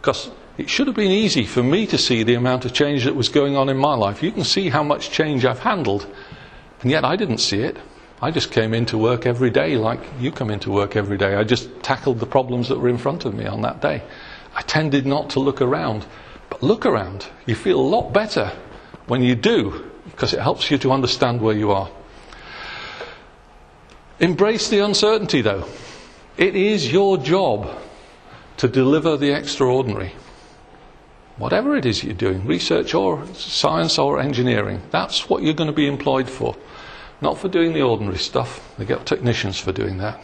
Because it should have been easy for me to see the amount of change that was going on in my life. You can see how much change I've handled, and yet I didn't see it. I just came into work every day like you come into work every day. I just tackled the problems that were in front of me on that day. I tended not to look around. But look around. You feel a lot better when you do because it helps you to understand where you are. Embrace the uncertainty, though. It is your job to deliver the extraordinary. Whatever it is you're doing, research or science or engineering, that's what you're going to be employed for. Not for doing the ordinary stuff. They get technicians for doing that.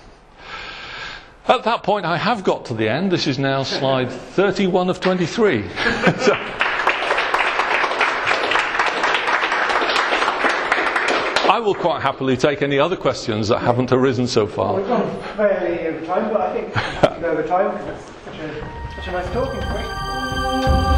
At that point, I have got to the end. This is now slide 31 of 23. [LAUGHS] so, I will quite happily take any other questions that haven't arisen so far. We've gone fairly over time, but I think we should go over time because it's such a, nice talking. Thank